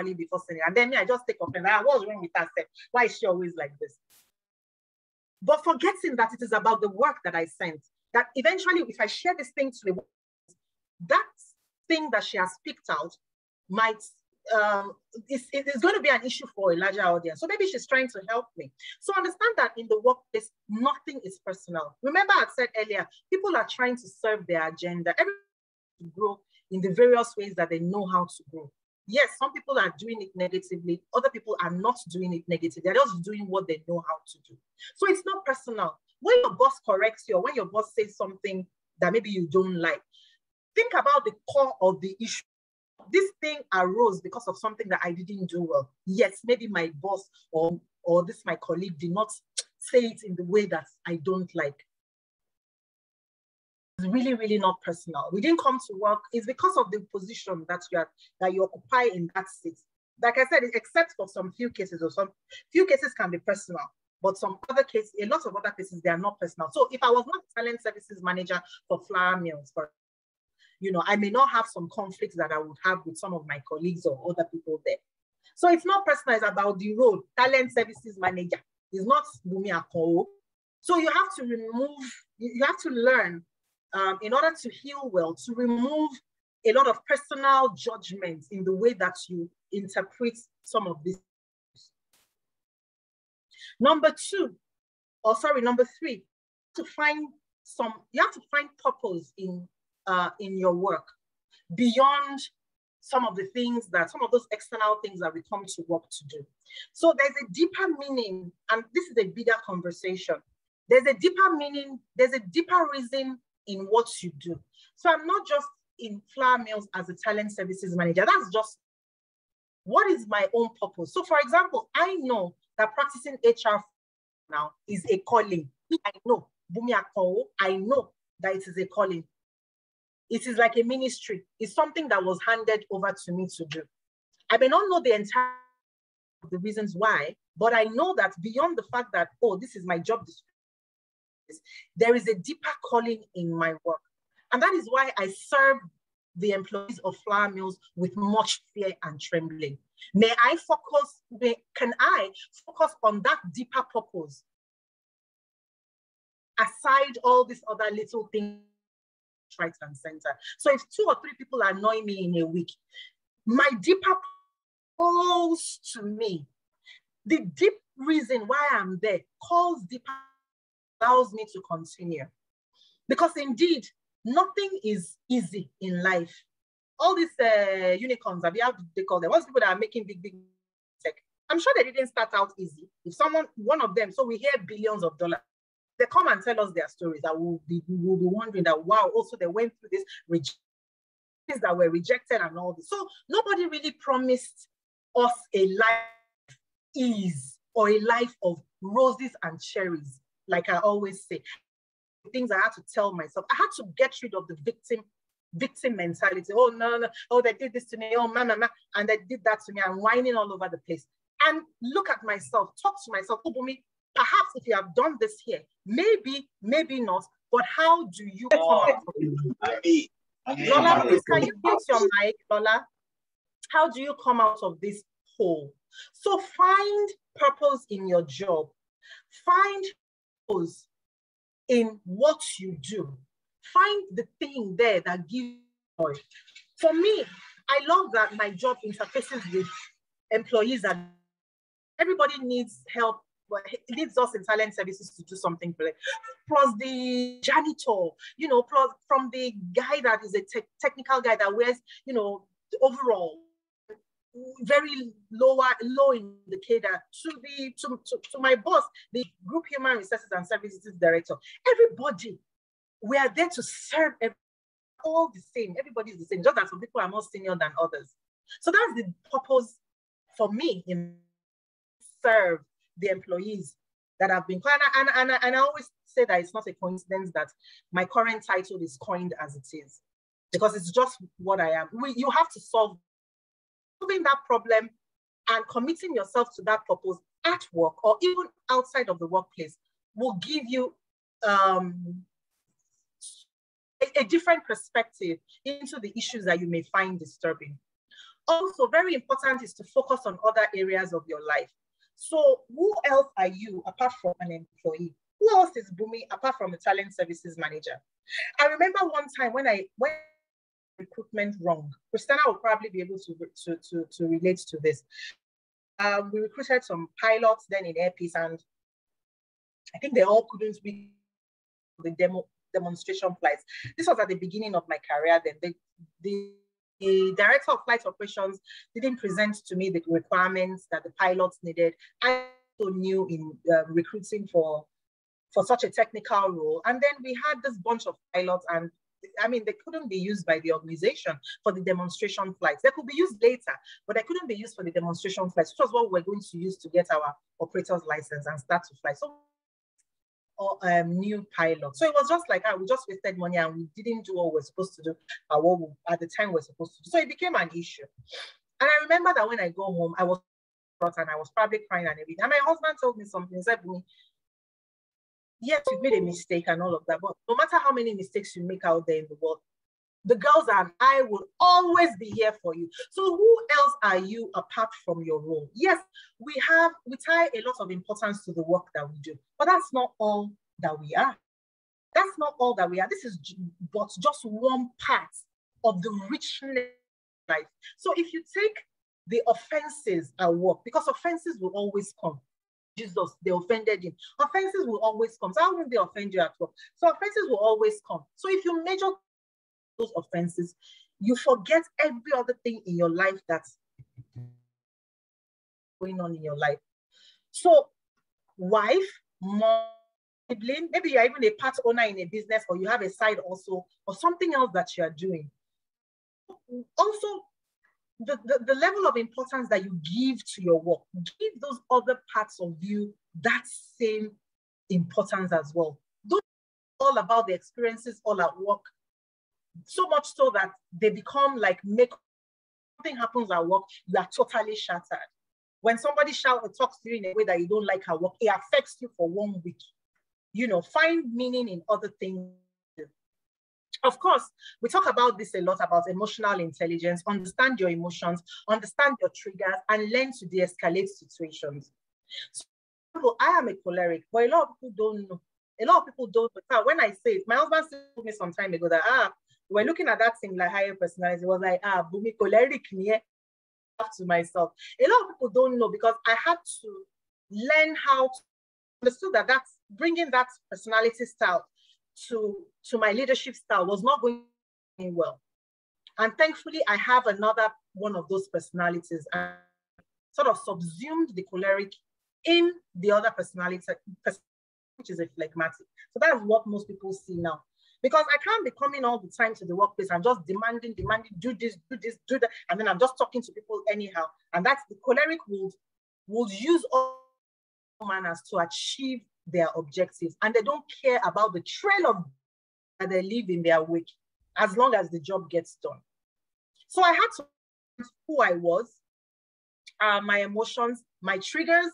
you before sending? And then me, I just take offense. Ah, what's wrong with her? Why is she always like this? but forgetting that it is about the work that I sent. That eventually, if I share this thing to the world, that thing that she has picked out might um, it's, it's going to be an issue for a larger audience. So maybe she's trying to help me. So understand that in the workplace, nothing is personal. Remember, I said earlier, people are trying to serve their agenda. Everyone to grow in the various ways that they know how to grow yes, some people are doing it negatively, other people are not doing it negatively. They're just doing what they know how to do. So it's not personal. When your boss corrects you or when your boss says something that maybe you don't like, think about the core of the issue. This thing arose because of something that I didn't do well. Yes, maybe my boss or, or this my colleague did not say it in the way that I don't like really, really not personal. We didn't come to work. It's because of the position that you are that you occupy in that seat. Like I said, except for some few cases or some few cases can be personal, but some other cases, a lot of other cases, they are not personal. So if I was not talent services manager for flour mills, for you know, I may not have some conflicts that I would have with some of my colleagues or other people there. So it's not personal, it's about the role, talent services manager. is not Bunmi Akano. So you have to remove, you have to learn um, in order to heal well, to remove a lot of personal judgments in the way that you interpret some of these. Number two, or sorry, number three, to find some, you have to find purpose in, uh, in your work beyond some of the things that, some of those external things that we come to work to do. So there's a deeper meaning, and this is a bigger conversation. There's a deeper meaning, there's a deeper reason in what you do. So I'm not just in flour mills as a talent services manager. That's just what is my own purpose. So for example, I know that practicing HR now is a calling. I know, I know that it is a calling. It is like a ministry. It's something that was handed over to me to do. I may not know the entire the reasons why, but I know that beyond the fact that, oh, this is my job there is a deeper calling in my work. And that is why I serve the employees of flour mills with much fear and trembling. May I focus, may, can I focus on that deeper purpose aside all these other little things right and center. So if two or three people annoy me in a week, my deeper calls to me. The deep reason why I'm there calls deeper allows me to continue. Because indeed, nothing is easy in life. All these uh, unicorns, you have they call them? What's people that are making big, big tech? I'm sure they didn't start out easy. If someone, one of them, so we hear billions of dollars, they come and tell us their stories that will be, we will be wondering that, wow, also they went through this things that were rejected and all this. So nobody really promised us a life ease or a life of roses and cherries like I always say, things I had to tell myself. I had to get rid of the victim victim mentality. Oh no, no, oh they did this to me. Oh man, man, man, and they did that to me. I'm whining all over the place. and look at myself, talk to myself, oh, Bunmi, perhaps if you have done this here, maybe, maybe not, but how do you come out of it? Lola, please, can you mute your mic, Lola? How do you come out of this hole? So find purpose in your job. Find in what you do. Find the thing there that gives joy. For me, I love that my job interfaces with employees and everybody needs help but it needs us in talent services to do something for it. Plus the janitor, you know, plus from the guy that is a te technical guy that wears, you know, overall very lower low indicator to the to, to, to my boss, the group human resources and services director. Everybody, we are there to serve every, all the same. Everybody is the same, just that some people are more senior than others. So that's the purpose for me in serve the employees that have been and, and, and, and I always say that it's not a coincidence that my current title is coined as it is because it's just what I am. We, you have to solve solving that problem and committing yourself to that purpose at work or even outside of the workplace will give you um, a, a different perspective into the issues that you may find disturbing. Also, very important is to focus on other areas of your life. So who else are you apart from an employee? Who else is Bunmi apart from a talent services manager? I remember one time when I went recruitment wrong. Christina will probably be able to, to, to, to relate to this. Um, we recruited some pilots then in Airpeace and I think they all couldn't be the demo demonstration flights. This was at the beginning of my career then. The, the, the director of flight operations didn't present to me the requirements that the pilots needed. I also knew in uh, recruiting for for such a technical role. And then we had this bunch of pilots and I mean, they couldn't be used by the organization for the demonstration flights. They could be used later, but they couldn't be used for the demonstration flights, which was what we're going to use to get our operator's license and start to fly. So or um, new pilot. So it was just like, ah, we just wasted money and we didn't do what we are supposed to do at what we, at the time we we're supposed to do. So it became an issue. And I remember that when I go home, I was and I was probably crying and everything. And my husband told me something. He said, yes, you've made a mistake and all of that, but no matter how many mistakes you make out there in the world, the girls and I will always be here for you. So who else are you apart from your role? Yes, we have, we tie a lot of importance to the work that we do, but that's not all that we are. That's not all that we are. This is but just one part of the richness life. So if you take the offenses at work, because offenses will always come. Jesus, they offended him. Offenses will always come. So how will they offend you at work? So offenses will always come. So if you measure those offenses, you forget every other thing in your life that's going on in your life. So wife, mom, sibling, maybe you're even a part owner in a business or you have a side also, or something else that you're doing. Also, the, the, the level of importance that you give to your work, give those other parts of you that same importance as well. Don't all about the experiences all at work, so much so that they become like make something happens at work, you are totally shattered. When somebody shouts or talks to you in a way that you don't like at work, it affects you for one week. You know, find meaning in other things of course, we talk about this a lot about emotional intelligence, understand your emotions, understand your triggers, and learn to de escalate situations. So, I am a choleric, but a lot of people don't know. A lot of people don't. But when I say it, my husband told me some time ago that, ah, we're looking at that thing like higher personality. It was like, ah, Bunmi choleric near to myself. A lot of people don't know because I had to learn how to understood that that's bringing that personality style to, to my leadership style was not going well. And thankfully, I have another one of those personalities and sort of subsumed the choleric in the other personality, which is a phlegmatic. So that's what most people see now. Because I can't be coming all the time to the workplace and just demanding, demanding, do this, do this, do that. And then I'm just talking to people anyhow. And that's the choleric would, would use all manners to achieve their objectives and they don't care about the trail of that they leave in their wake as long as the job gets done. So I had to who I was, are my emotions, my triggers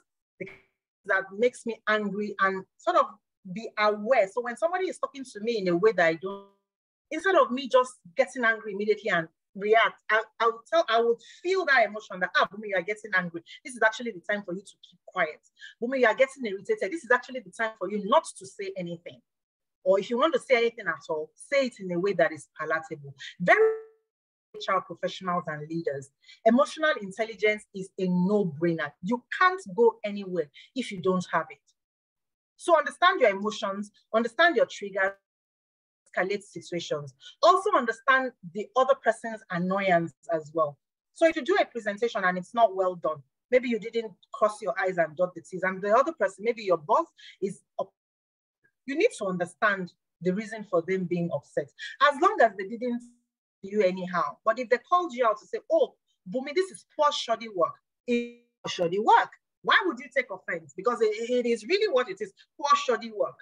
that makes me angry and sort of be aware. So when somebody is talking to me in a way that I don't, instead of me just getting angry immediately and react, I, I would tell, I would feel that emotion that, ah, Bunmi, you are getting angry. This is actually the time for you to keep quiet. Bunmi, you are getting irritated. This is actually the time for you not to say anything. Or if you want to say anything at all, say it in a way that is palatable. Very HR professionals and leaders. Emotional intelligence is a no-brainer. You can't go anywhere if you don't have it. So understand your emotions, understand your triggers, escalate situations. Also understand the other person's annoyance as well. So if you do a presentation and it's not well done, maybe you didn't cross your eyes and dot the T's, and the other person, maybe your boss is, up. you need to understand the reason for them being upset. As long as they didn't you anyhow. But if they called you out to say, oh, Bunmi, this is poor shoddy work, it's shoddy work. Why would you take offense? Because it, it is really what it is, poor shoddy work.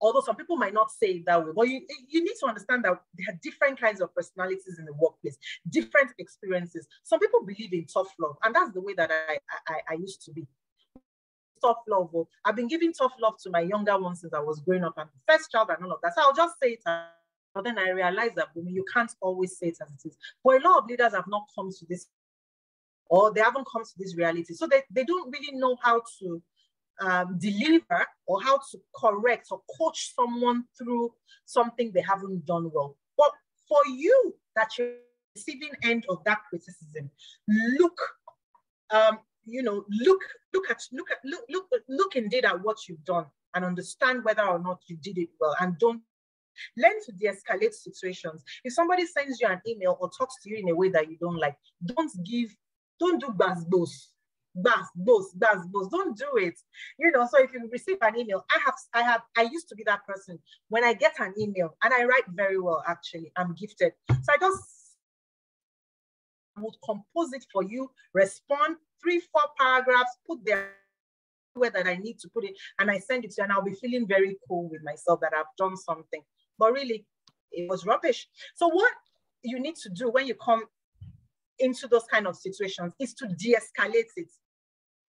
Although some people might not say it that way, but you, you need to understand that there are different kinds of personalities in the workplace, different experiences. Some people believe in tough love, and that's the way that I, I, I used to be tough love. Oh, I've been giving tough love to my younger ones since I was growing up. and first child and all of that. So I'll just say it but then I realized that you can't always say it as it is. But a lot of leaders have not come to this, or they haven't come to this reality. So they, they don't really know how to um, deliver or how to correct or coach someone through something they haven't done well. But for you that you're receiving end of that criticism, look, um, you know, look, look at, look at, look, look, look indeed at what you've done and understand whether or not you did it well, and don't Learn to de-escalate situations. If somebody sends you an email or talks to you in a way that you don't like, don't give, don't do bas Bas, boss, bas, boss. Don't do it. You know, so if you receive an email, I have, I have, I used to be that person. When I get an email, and I write very well, actually, I'm gifted. So I just would compose it for you, respond, three, four paragraphs, put there where that I need to put it, and I send it to you, and I'll be feeling very cool with myself that I've done something but really it was rubbish. So what you need to do when you come into those kind of situations is to de-escalate it.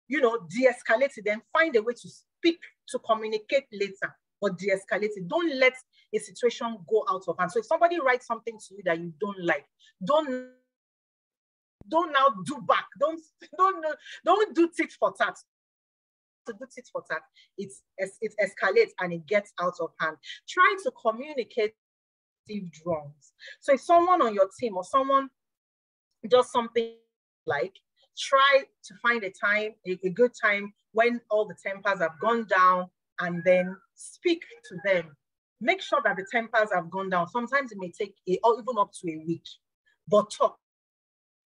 You know, de-escalate it, then find a way to speak, to communicate later, but de-escalate it. Don't let a situation go out of hand. So if somebody writes something to you that you don't like, don't don't now do back. Don't don't don't do tit for tat to do tit for tat, it's, it escalates and it gets out of hand. Try to communicate drones. So if someone on your team or someone does something like, try to find a time, a, a good time when all the tempers have gone down and then speak to them. Make sure that the tempers have gone down. Sometimes it may take a, or even up to a week, but talk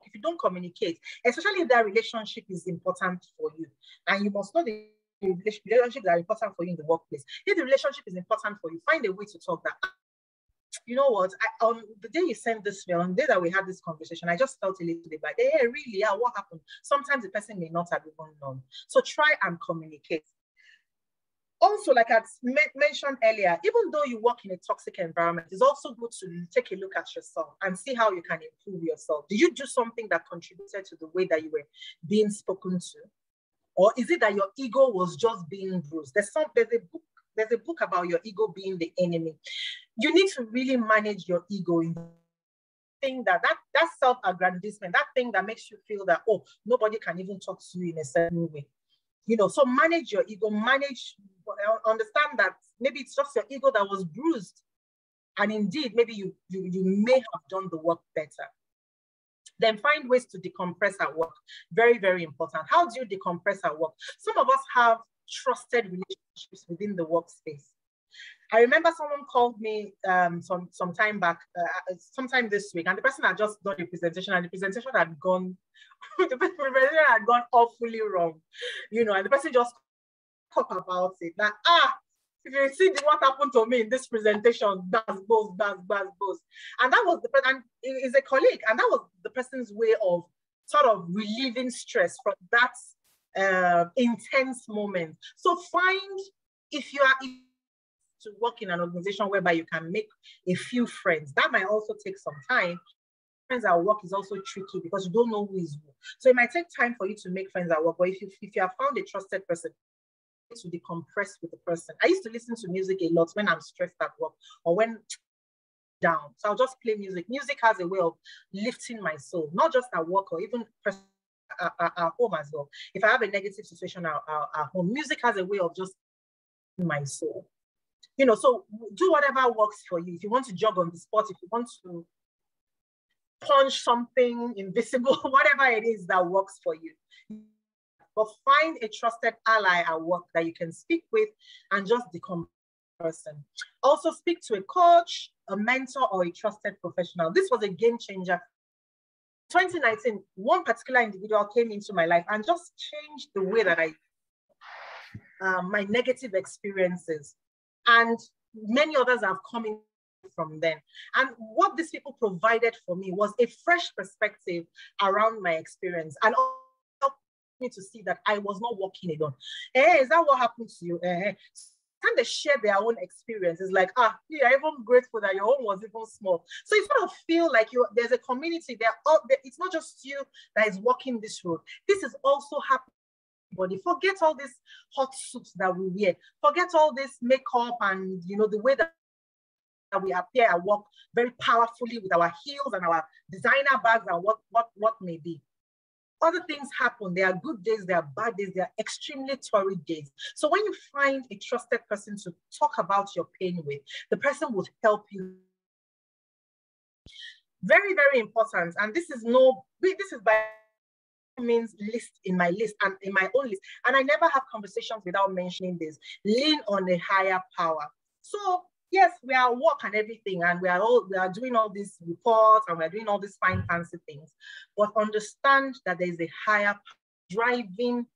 if you don't communicate, especially if that relationship is important for you, and you must know the relationships that are important for you in the workplace. If the relationship is important for you, find a way to talk that. You know what? I, on the day you sent this mail, on the day that we had this conversation, I just felt a little bit like, hey, really? Yeah, what happened? Sometimes the person may not have even known. So try and communicate also, like I mentioned earlier, even though you work in a toxic environment, it's also good to take a look at yourself and see how you can improve yourself. Did you do something that contributed to the way that you were being spoken to? Or is it that your ego was just being bruised? There's some there's a book, there's a book about your ego being the enemy. You need to really manage your ego. In thing that that that self-aggrandizement, that thing that makes you feel that oh nobody can even talk to you in a certain way. You know so manage your ego manage understand that maybe it's just your ego that was bruised. And indeed maybe you you, you may have done the work better. Then find ways to decompress at work. Very very important. How do you decompress at work? Some of us have trusted relationships within the workspace I remember someone called me um, some some time back, uh, sometime this week, and the person had just done a presentation, and the presentation had gone, the presentation had gone awfully wrong, you know, and the person just talk about it. That ah, if you see what happened to me in this presentation, that's both, that's that's both, and that was the and is a colleague, and that was the person's way of sort of relieving stress from that uh, intense moments. So find if you are. To work in an organization whereby you can make a few friends. That might also take some time. friends at work is also tricky because you don't know who is who. So it might take time for you to make friends at work, but if you, if you have found a trusted person, to decompress with the person. I used to listen to music a lot when I'm stressed at work or when down. So I'll just play music. Music has a way of lifting my soul, not just at work or even at, at, at home as well. If I have a negative situation at, at, at home, music has a way of just my soul. You know, so do whatever works for you. If you want to jog on the spot, if you want to punch something invisible, whatever it is that works for you. But find a trusted ally at work that you can speak with and just become person. Also speak to a coach, a mentor, or a trusted professional. This was a game changer. 2019, one particular individual came into my life and just changed the way that I, um, my negative experiences. And many others have come in from then. And what these people provided for me was a fresh perspective around my experience and helped me to see that I was not walking alone. Hey, is that what happened to you? Eh, Can they share their own experience. It's like, ah, you're even grateful that your own was even small. So you sort of feel like you there's a community there. It's not just you that is walking this road. This is also happening body. Forget all this hot suits that we wear. Forget all this makeup and you know the way that that we appear and walk very powerfully with our heels and our designer bags and what, what, what may be. Other things happen. There are good days, there are bad days, there are extremely torrid days. So when you find a trusted person to talk about your pain with, the person will help you. Very, very important. And this is no, this is by means list in my list and in my own list. And I never have conversations without mentioning this. Lean on a higher power. So yes, we are work and everything, and we are all we are doing all these reports and we're doing all these fine fancy things, but understand that there is a higher driving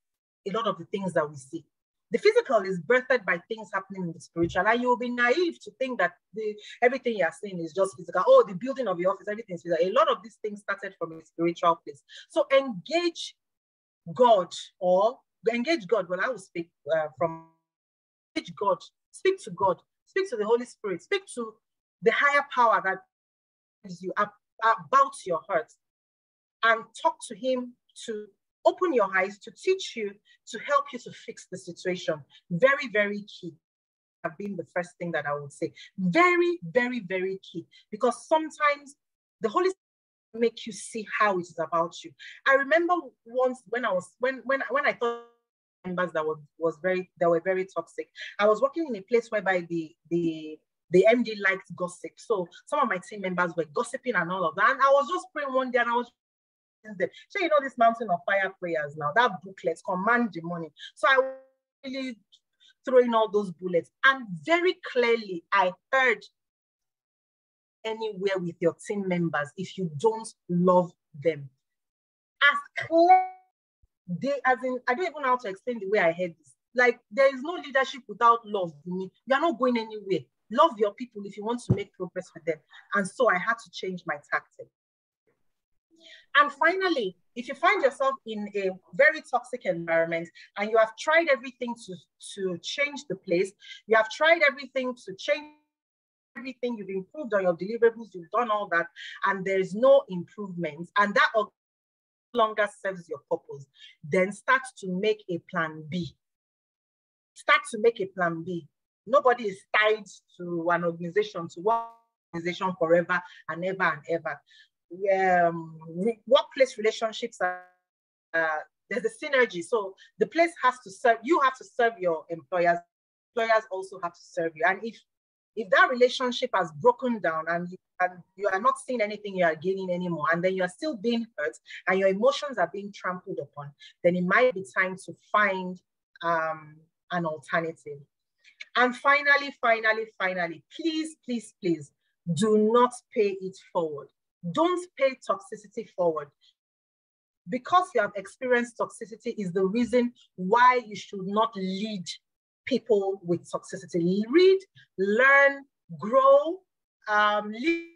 a lot of the things that we see. The physical is birthed by things happening in the spiritual, and you will be naive to think that the everything you are seeing is just physical. Oh, the building of your office, everything is physical. A lot of these things started from a spiritual place. So engage God or engage God. When I will speak uh, from engage God, speak to God Speak to the Holy Spirit. Speak to the higher power that is you about your heart and talk to him to open your eyes, to teach you, to help you to fix the situation. Very, very key. Have been the first thing that I would say. Very, very, very key. Because sometimes the Holy Spirit make you see how it is about you. I remember once when I was when when when I thought members that was, was very that were very toxic. I was working in a place whereby the the the MD liked gossip. So some of my team members were gossiping and all of that. And I was just praying one day and I was them. So you know this mountain of fire prayers now, that booklet, command the money. So I really throwing all those bullets. And very clearly I heard anywhere with your team members if you don't love them. As clear they as in I don't even know how to explain the way I heard this. Like there is no leadership without love. You are not going anywhere. Love your people if you want to make progress with them. And so I had to change my tactic. And finally, if you find yourself in a very toxic environment and you have tried everything to, to change the place, you have tried everything to change everything, you've improved on your deliverables, you've done all that, and there's no improvement, and that longer serves your purpose, then start to make a plan B. Start to make a plan B. Nobody is tied to an organization, to one organization forever and ever and ever. Um, workplace relationships are, uh, there's a synergy. So the place has to serve, you have to serve your employers. Employers also have to serve you. And if if that relationship has broken down and you, and you are not seeing anything you are gaining anymore, and then you are still being hurt and your emotions are being trampled upon, then it might be time to find um, an alternative. And finally, finally, finally, please, please, please do not pay it forward. Don't pay toxicity forward. Because you have experienced toxicity is the reason why you should not lead people with toxicity. Read, learn, grow, um, lead,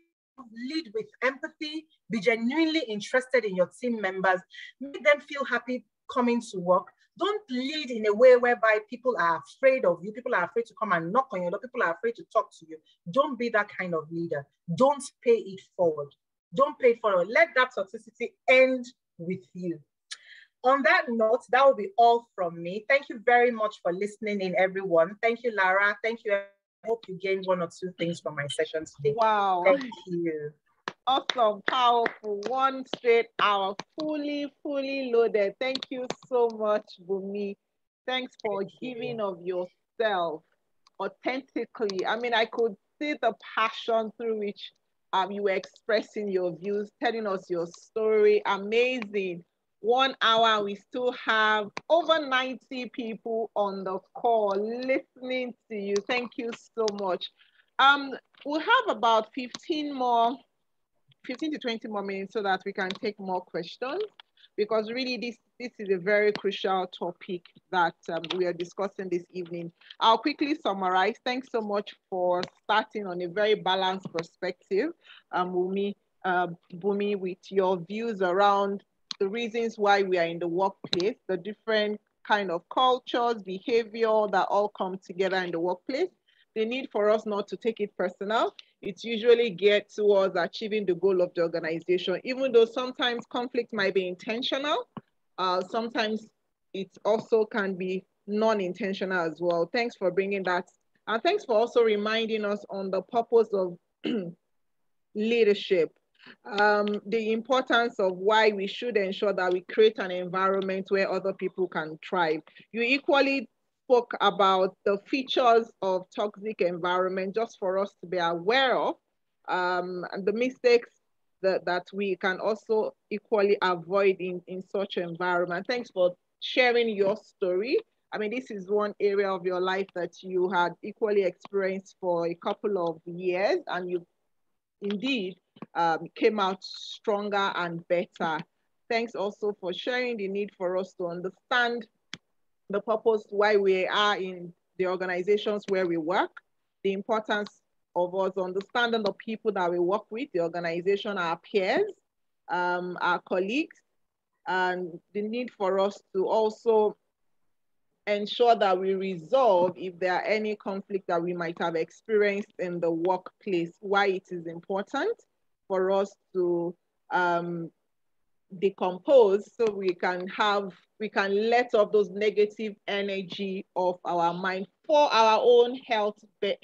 lead with empathy, be genuinely interested in your team members, make them feel happy coming to work. Don't lead in a way whereby people are afraid of you. People are afraid to come and knock on your door. People are afraid to talk to you. Don't be that kind of leader. Don't pay it forward. Don't pay it. Let that toxicity end with you. On that note, that will be all from me. Thank you very much for listening in, everyone. Thank you, Lara. Thank you. I hope you gained one or two things from my session today. Wow. Thank you. Awesome, powerful, one straight hour, fully, fully loaded. Thank you so much, Bunmi. Thanks for Thank giving you. of yourself authentically. I mean, I could see the passion through which um, you were expressing your views, telling us your story. Amazing. One hour, we still have over 90 people on the call listening to you. Thank you so much. Um, we'll have about 15 more, 15 to 20 more minutes so that we can take more questions because really this, this is a very crucial topic that um, we are discussing this evening. I'll quickly summarize. Thanks so much for starting on a very balanced perspective, um, Bunmi, uh, Bunmi, with your views around the reasons why we are in the workplace, the different kind of cultures, behavior that all come together in the workplace. The need for us not to take it personal. It's usually geared towards achieving the goal of the organization, even though sometimes conflict might be intentional. Uh, sometimes it also can be non-intentional as well. Thanks for bringing that. And thanks for also reminding us on the purpose of leadership um, the importance of why we should ensure that we create an environment where other people can thrive. You equally spoke about the features of toxic environment just for us to be aware of um, and the mistakes that, that we can also equally avoid in, in such environment. Thanks for sharing your story. I mean, this is one area of your life that you had equally experienced for a couple of years and you indeed um, came out stronger and better. Thanks also for sharing the need for us to understand the purpose why we are in the organizations where we work, the importance of us understanding the people that we work with, the organization, our peers, um, our colleagues, and the need for us to also ensure that we resolve if there are any conflict that we might have experienced in the workplace, why it is important for us to um, decompose so we can have, we can let off those negative energy of our mind for our own health,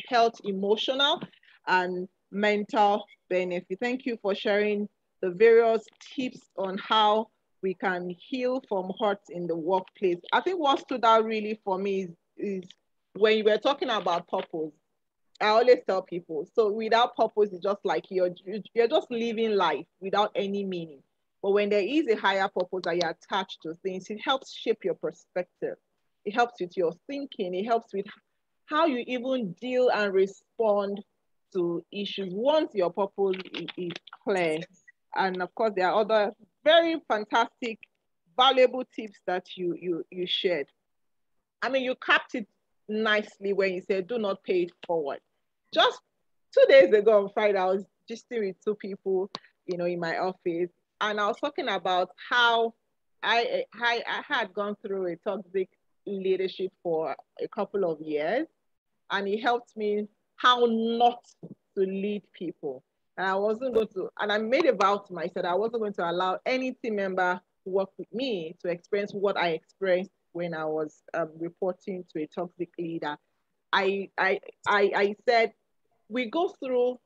health, emotional and mental benefit. Thank you for sharing the various tips on how we can heal from hurt in the workplace. I think what stood out really for me is, is when you were talking about purpose. I always tell people, so without purpose, it's just like you're, you're just living life without any meaning. But when there is a higher purpose that you're attached to things, it helps shape your perspective. It helps with your thinking. It helps with how you even deal and respond to issues once your purpose is clear. And of course, there are other very fantastic, valuable tips that you, you, you shared. I mean, you capped it nicely when you said, do not pay it forward. Just two days ago on Friday, I was just with two people, you know, in my office, and I was talking about how I, I, I had gone through a toxic leadership for a couple of years, and it helped me how not to lead people. And I wasn't going to, and I made a vow to myself I wasn't going to allow any team member who worked with me to experience what I experienced when I was um, reporting to a toxic leader. I, I, I, I said, we go through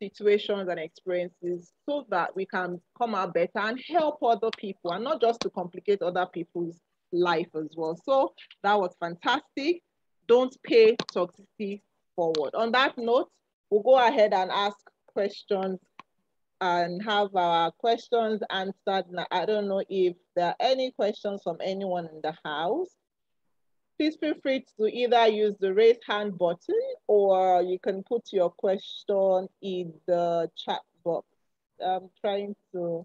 situations and experiences so that we can come out better and help other people and not just to complicate other people's life as well. So that was fantastic. Don't pay toxicity forward. On that note, we'll go ahead and ask questions and have our questions answered. Now, I don't know if there are any questions from anyone in the house. Please feel free to either use the raise hand button or you can put your question in the chat box. I'm trying to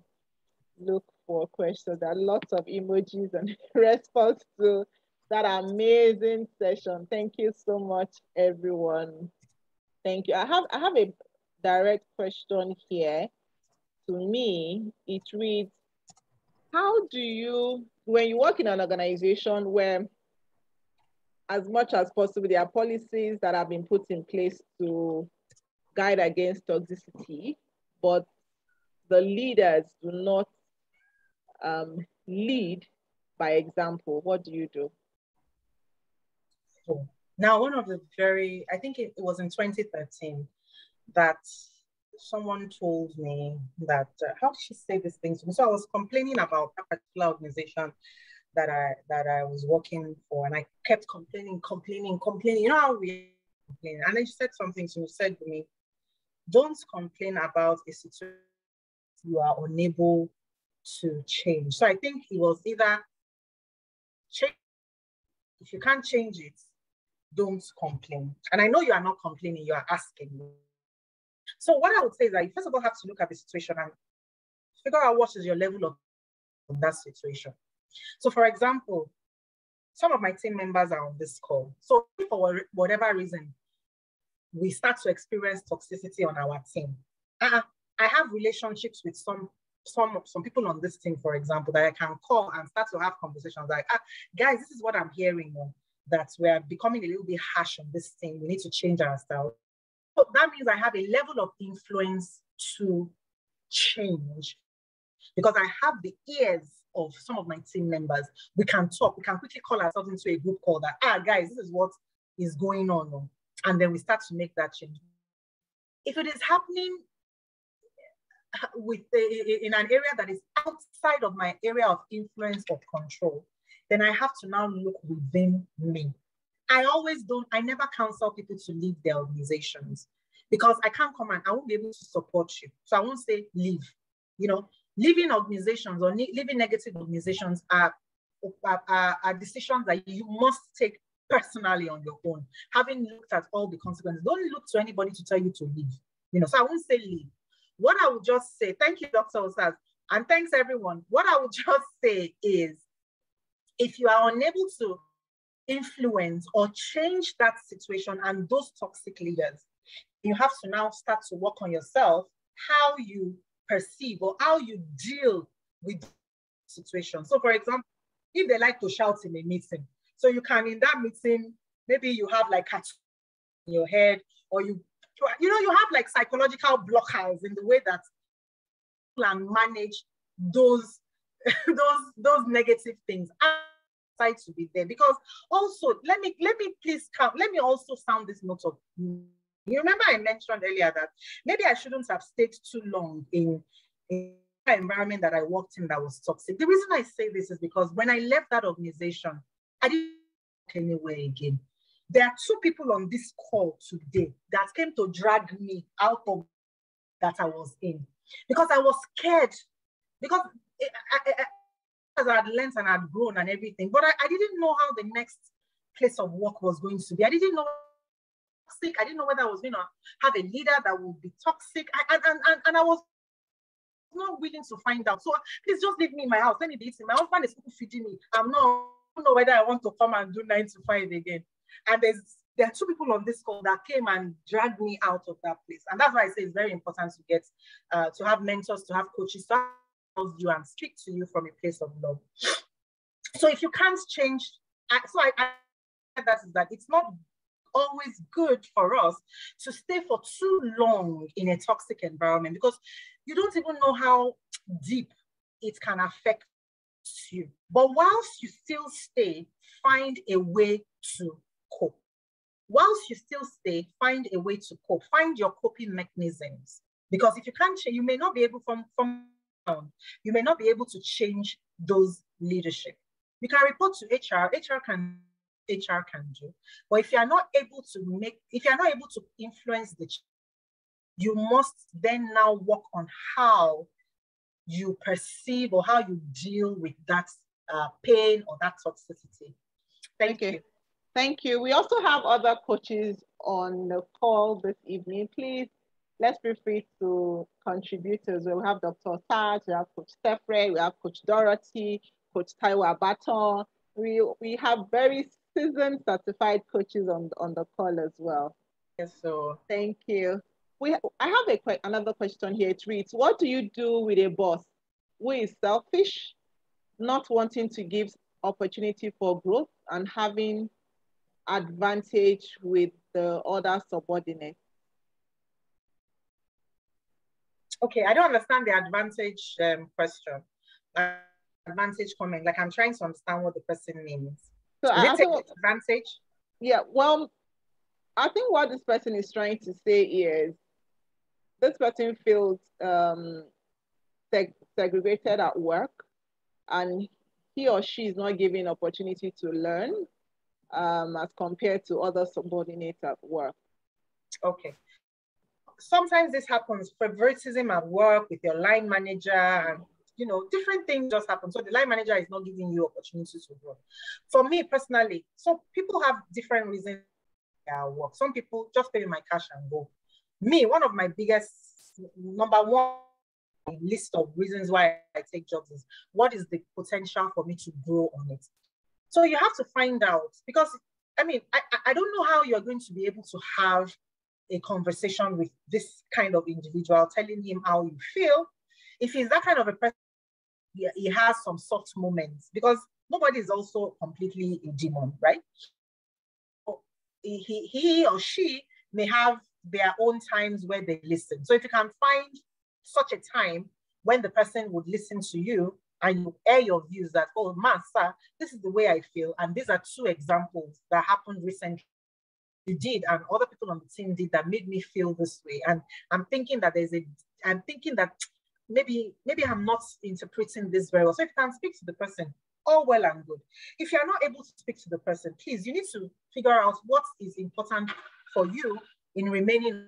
look for questions. There are lots of emojis and response to that amazing session. Thank you so much, everyone. Thank you. I have I have a direct question here. To me, it reads, how do you, when you work in an organization where as much as possible, there are policies that have been put in place to guide against toxicity, but the leaders do not um, lead by example, what do you do? Now, one of the very, I think it, it was in 2013 that someone told me that, uh, how did she say these things to me? So I was complaining about a particular organization that I that I was working for, and I kept complaining, complaining, complaining. You know how we complain. And then she said something to me, said to me, don't complain about a situation you are unable to change. So I think it was either change, if you can't change it, don't complain. And I know you are not complaining, you are asking. So what I would say is that you first of all have to look at the situation and figure out what is your level of that situation. So for example, some of my team members are on this call. So for whatever reason, we start to experience toxicity on our team. Uh, I have relationships with some some some people on this team, for example, that I can call and start to have conversations like, ah, guys, this is what I'm hearing. That we're becoming a little bit harsh on this thing. We need to change our style. That means I have a level of influence to change because I have the ears of some of my team members. We can talk, we can quickly call ourselves into a group call that, ah, guys, this is what is going on. And then we start to make that change. If it is happening with in an area that is outside of my area of influence or control, then I have to now look within me. I always don't, I never counsel people to leave their organizations because I can't come and I won't be able to support you. So I won't say leave. You know, leaving organizations or leaving negative organizations are, are, are decisions that you must take personally on your own, having looked at all the consequences. Don't look to anybody to tell you to leave. You know, so I won't say leave. What I would just say, thank you, Dr. Osas, and thanks everyone. What I would just say is if you are unable to influence or change that situation and those toxic leaders, you have to now start to work on yourself, how you perceive or how you deal with the situation. So for example, if they like to shout in a meeting, so you can in that meeting, maybe you have like in your head or you you know, you have like psychological blockers in the way that plan manage those those those negative things outside to be there. Because also, let me let me please count, let me also sound this note of you remember I mentioned earlier that maybe I shouldn't have stayed too long in, in environment that I worked in that was toxic. The reason I say this is because when I left that organization, I didn't anywhere again. There are two people on this call today that came to drag me out of that I was in because I was scared. Because eh, I, I, I, as I had learned and i had grown and everything, but I, I didn't know how the next place of work was going to be. I didn't know toxic. I didn't know whether I was going to have a leader that would be toxic. I, and, and, and, and I was not willing to find out. So please just leave me in my house. Let me be eating. My husband is feeding me. I'm not, I don't know whether I want to come and do nine to five again. And there's there are two people on this call that came and dragged me out of that place. And that's why I say it's very important to get uh, to have mentors, to have coaches, to have you and speak to you from a place of love. So if you can't change, so I, I that is that it's not always good for us to stay for too long in a toxic environment because you don't even know how deep it can affect you. But whilst you still stay, find a way to cope. Whilst you still stay, find a way to cope. Find your coping mechanisms. Because if you can't change, you may not be able from, from you may not be able to change those leadership. You can report to HR. HR can HR can do. But if you are not able to make, if you are not able to influence the, you must then now work on how you perceive or how you deal with that uh, pain or that toxicity. Thank okay. you. Thank you. We also have other coaches on the call this evening. Please, let's be free to contribute as well. We have Dr. Saj, we have Coach Stefre, we have Coach Dorothy, Coach Taiwa Baton. We, we have very seasoned certified coaches on, on the call as well. Yes, so thank you. We, I have a another question here. It reads, what do you do with a boss who is selfish, not wanting to give opportunity for growth and having advantage with the other subordinates? Okay, I don't understand the advantage um, question. Uh, advantage comment. Like I'm trying to understand what the person means. So Is I it think, advantage? Yeah. Well, I think what this person is trying to say is this person feels um, seg segregated at work, and he or she is not given opportunity to learn um, as compared to other subordinates at work. Okay sometimes this happens, favoritism at work with your line manager and you know, different things just happen. So the line manager is not giving you opportunities to grow. For me personally, so people have different reasons at work. Some people just pay my cash and go. Me, one of my biggest number one list of reasons why I take jobs is what is the potential for me to grow on it. So you have to find out because I mean, I, I don't know how you're going to be able to have a conversation with this kind of individual, telling him how you feel. If he's that kind of a person, he, has some soft moments because nobody is also completely a demon, right? He, he or she may have their own times where they listen. So if you can find such a time when the person would listen to you and you air your views that, oh, master, this is the way I feel. And these are two examples that happened recently did and other people on the team did that made me feel this way. And I'm thinking that there's a, I'm thinking that maybe, maybe I'm not interpreting this very well. So if you can speak to the person, all well and good. If you're not able to speak to the person, please, you need to figure out what is important for you in remaining.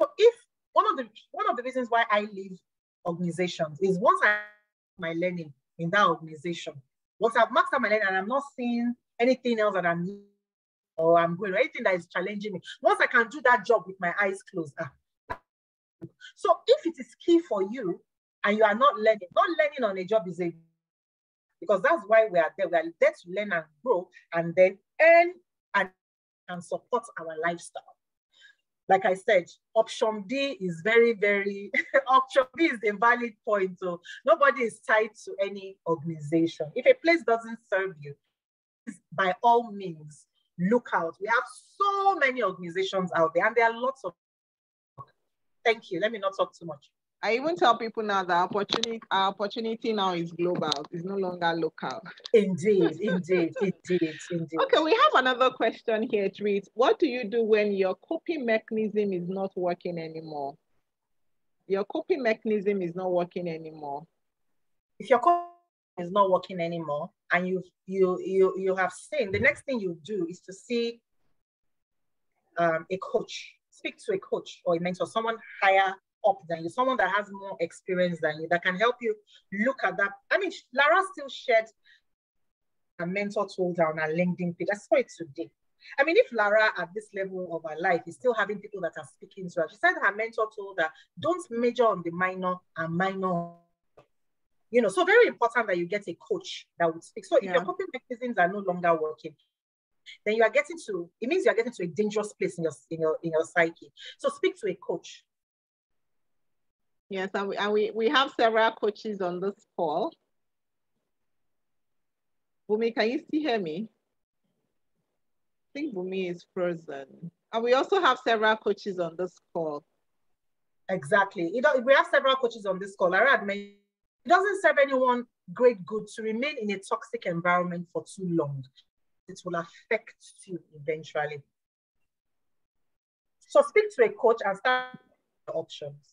So if one of the one of the reasons why I leave organizations is once I my learning in that organization, once I've maxed out my learning and I'm not seeing anything else that I'm or I'm going, or anything that is challenging me. Once I can do that job with my eyes closed. Ah. So if it is key for you and you are not learning, not learning on a job is a because that's why we are there. We are there to learn and grow and then earn and, and support our lifestyle. Like I said, option D is very, very, option B is the valid point. So nobody is tied to any organization. If a place doesn't serve you, by all means, look out. We have so many organizations out there, and there are lots of. Thank you. Let me not talk too much. I even tell people now that opportunity our opportunity now is global. It's no longer local. Indeed, indeed, indeed, indeed. Okay, we have another question here. It reads, what do you do when your coping mechanism is not working anymore? Your coping mechanism is not working anymore. If your coping is not working anymore and you you you you have seen the next thing you do is to see um, a coach speak to a coach or a mentor someone higher up than you someone that has more experience than you that can help you look at that. I mean lara still shared a mentor told her on linkedin page. I saw it today. I mean, if Lara at this level of her life is still having people that are speaking to her, she said her mentor told her, don't major on the minor and minor you know, so very important that you get a coach that would speak. So if yeah. your coping mechanisms are no longer working, then you are getting to it means you are getting to a dangerous place in your in your in your psyche. So speak to a coach. Yes, and we and we, we have several coaches on this call. Bunmi, can you still hear me? I think Bunmi is frozen. And we also have several coaches on this call. Exactly. You know, we have several coaches on this call. I read it doesn't serve anyone great good to remain in a toxic environment for too long. It will affect you eventually. So speak to a coach and start the options.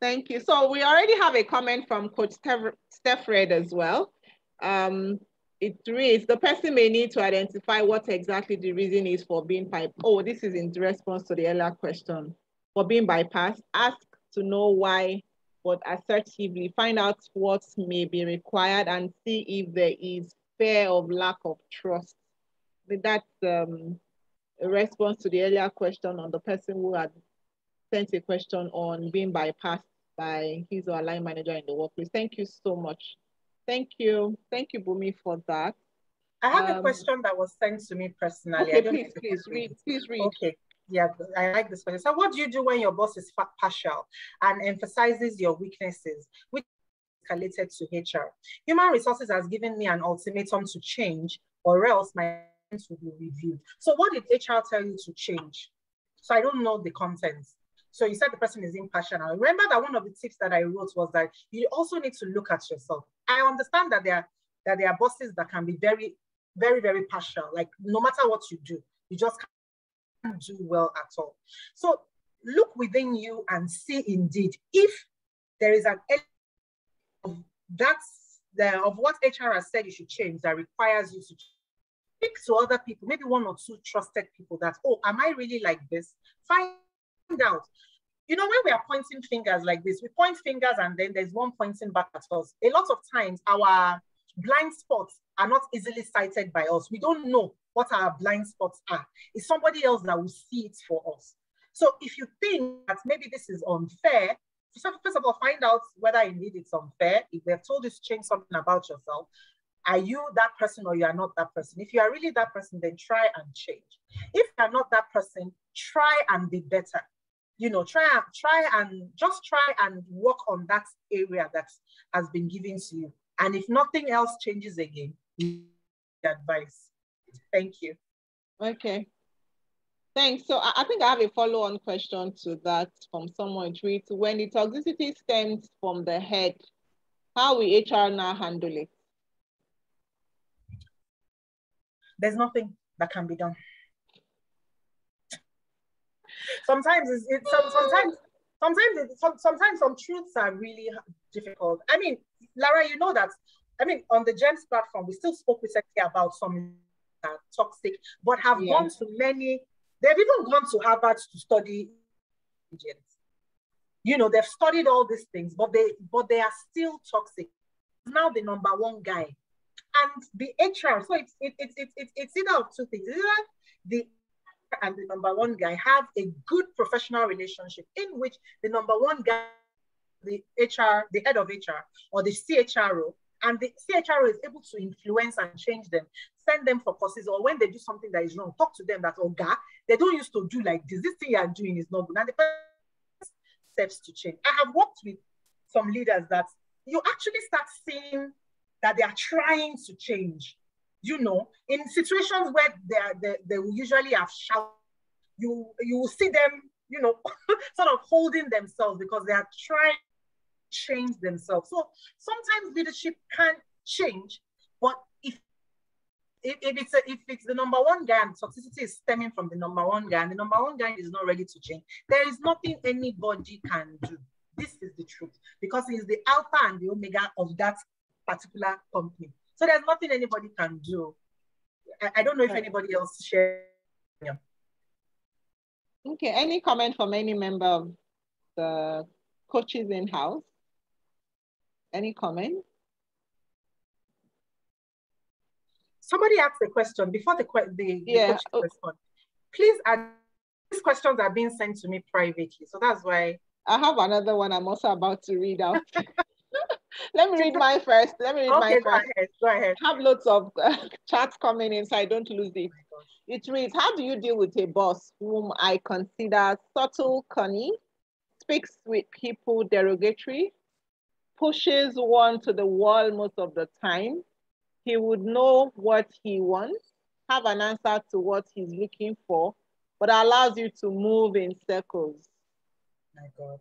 Thank you. So we already have a comment from Coach Steph Red as well. Um, it reads, the person may need to identify what exactly the reason is for being bypassed. Oh, this is in response to the earlier question. For being bypassed, ask to know why but assertively find out what may be required and see if there is fear of lack of trust. That's um, a response to the earlier question on the person who had sent a question on being bypassed by his or her line manager in the workplace. Thank you so much. Thank you. Thank you, Bunmi, for that. I have um, a question that was sent to me personally. Okay, please, please read. Please read. Okay yeah, I like this one. So what do you do when your boss is partial and emphasizes your weaknesses, which escalated to HR? Human resources has given me an ultimatum to change or else my will be reviewed. So what did HR tell you to change? So I don't know the contents. So you said the person is impartial. Remember that one of the tips that I wrote was that you also need to look at yourself. I understand that there are that there are bosses that can be very, very, very partial. Like no matter what you do, you just can't do well at all. So look within you and see indeed if there is an that's the of what HR has said you should change that requires you to speak to other people, maybe one or two trusted people that, oh, am I really like this? Find out. You know, when we are pointing fingers like this, we point fingers and then there's one pointing back at us. A lot of times our blind spots are not easily cited by us. We don't know what our blind spots are. It's somebody else that will see it for us. So if you think that maybe this is unfair, first of all, find out whether indeed it's unfair. If they've told you to change something about yourself, are you that person or you are not that person? If you are really that person, then try and change. If you're not that person, try and be better. You know, try and try and just try and work on that area that has been given to you. And if nothing else changes again, advice. Thank you. Okay. Thanks. So I think I have a follow-on question to that from someone. Tweet when the toxicity stems from the head, how will HR now handle it? There's nothing that can be done. Sometimes it's, it's sometimes sometimes it, some, sometimes some truths are really difficult. I mean, Lara, you know that. I mean, on the GEMS platform, we still spoke recently about some uh, toxic, but have yeah. gone to many They've even gone to Harvard to study agents. You know, they've studied all these things, but they but they are still toxic. Now the number one guy. And the HR, so it's it, it, it, it, it's either of two things. Either the and the number one guy have a good professional relationship in which the number one guy, the HR, the head of HR or the CHRO, and the CHRO is able to influence and change them, send them for courses, or when they do something that is wrong, talk to them that, oh, God, they don't used to do like this. This thing you are doing is not good. And the first steps to change. I have worked with some leaders that you actually start seeing that they are trying to change. You know, in situations where they, are, they, they will usually have shout, you, you will see them, you know, sort of holding themselves because they are trying change themselves. So sometimes leadership can't change, but if if, if it's a, if it's the number one guy and toxicity is stemming from the number one guy and the number one guy is not ready to change, there is nothing anybody can do. This is the truth because he's the alpha and the omega of that particular company. So there's nothing anybody can do. I, I don't know if anybody else shares. Yeah. Okay, any comment from any member of the coaches in house? Any comment? Somebody asked a question before the, the, yeah. the respond. Please, add, these questions are being sent to me privately. So that's why. I have another one I'm also about to read out. Let me read mine first. Let me read okay, mine go first. Ahead, go ahead. I have lots of uh, chats coming in, so I don't lose it. Oh it reads, how do you deal with a boss whom I consider subtle, cunning, speaks with people derogatory, pushes one to the wall most of the time. He would know what he wants, have an answer to what he's looking for, but allows you to move in circles. My God.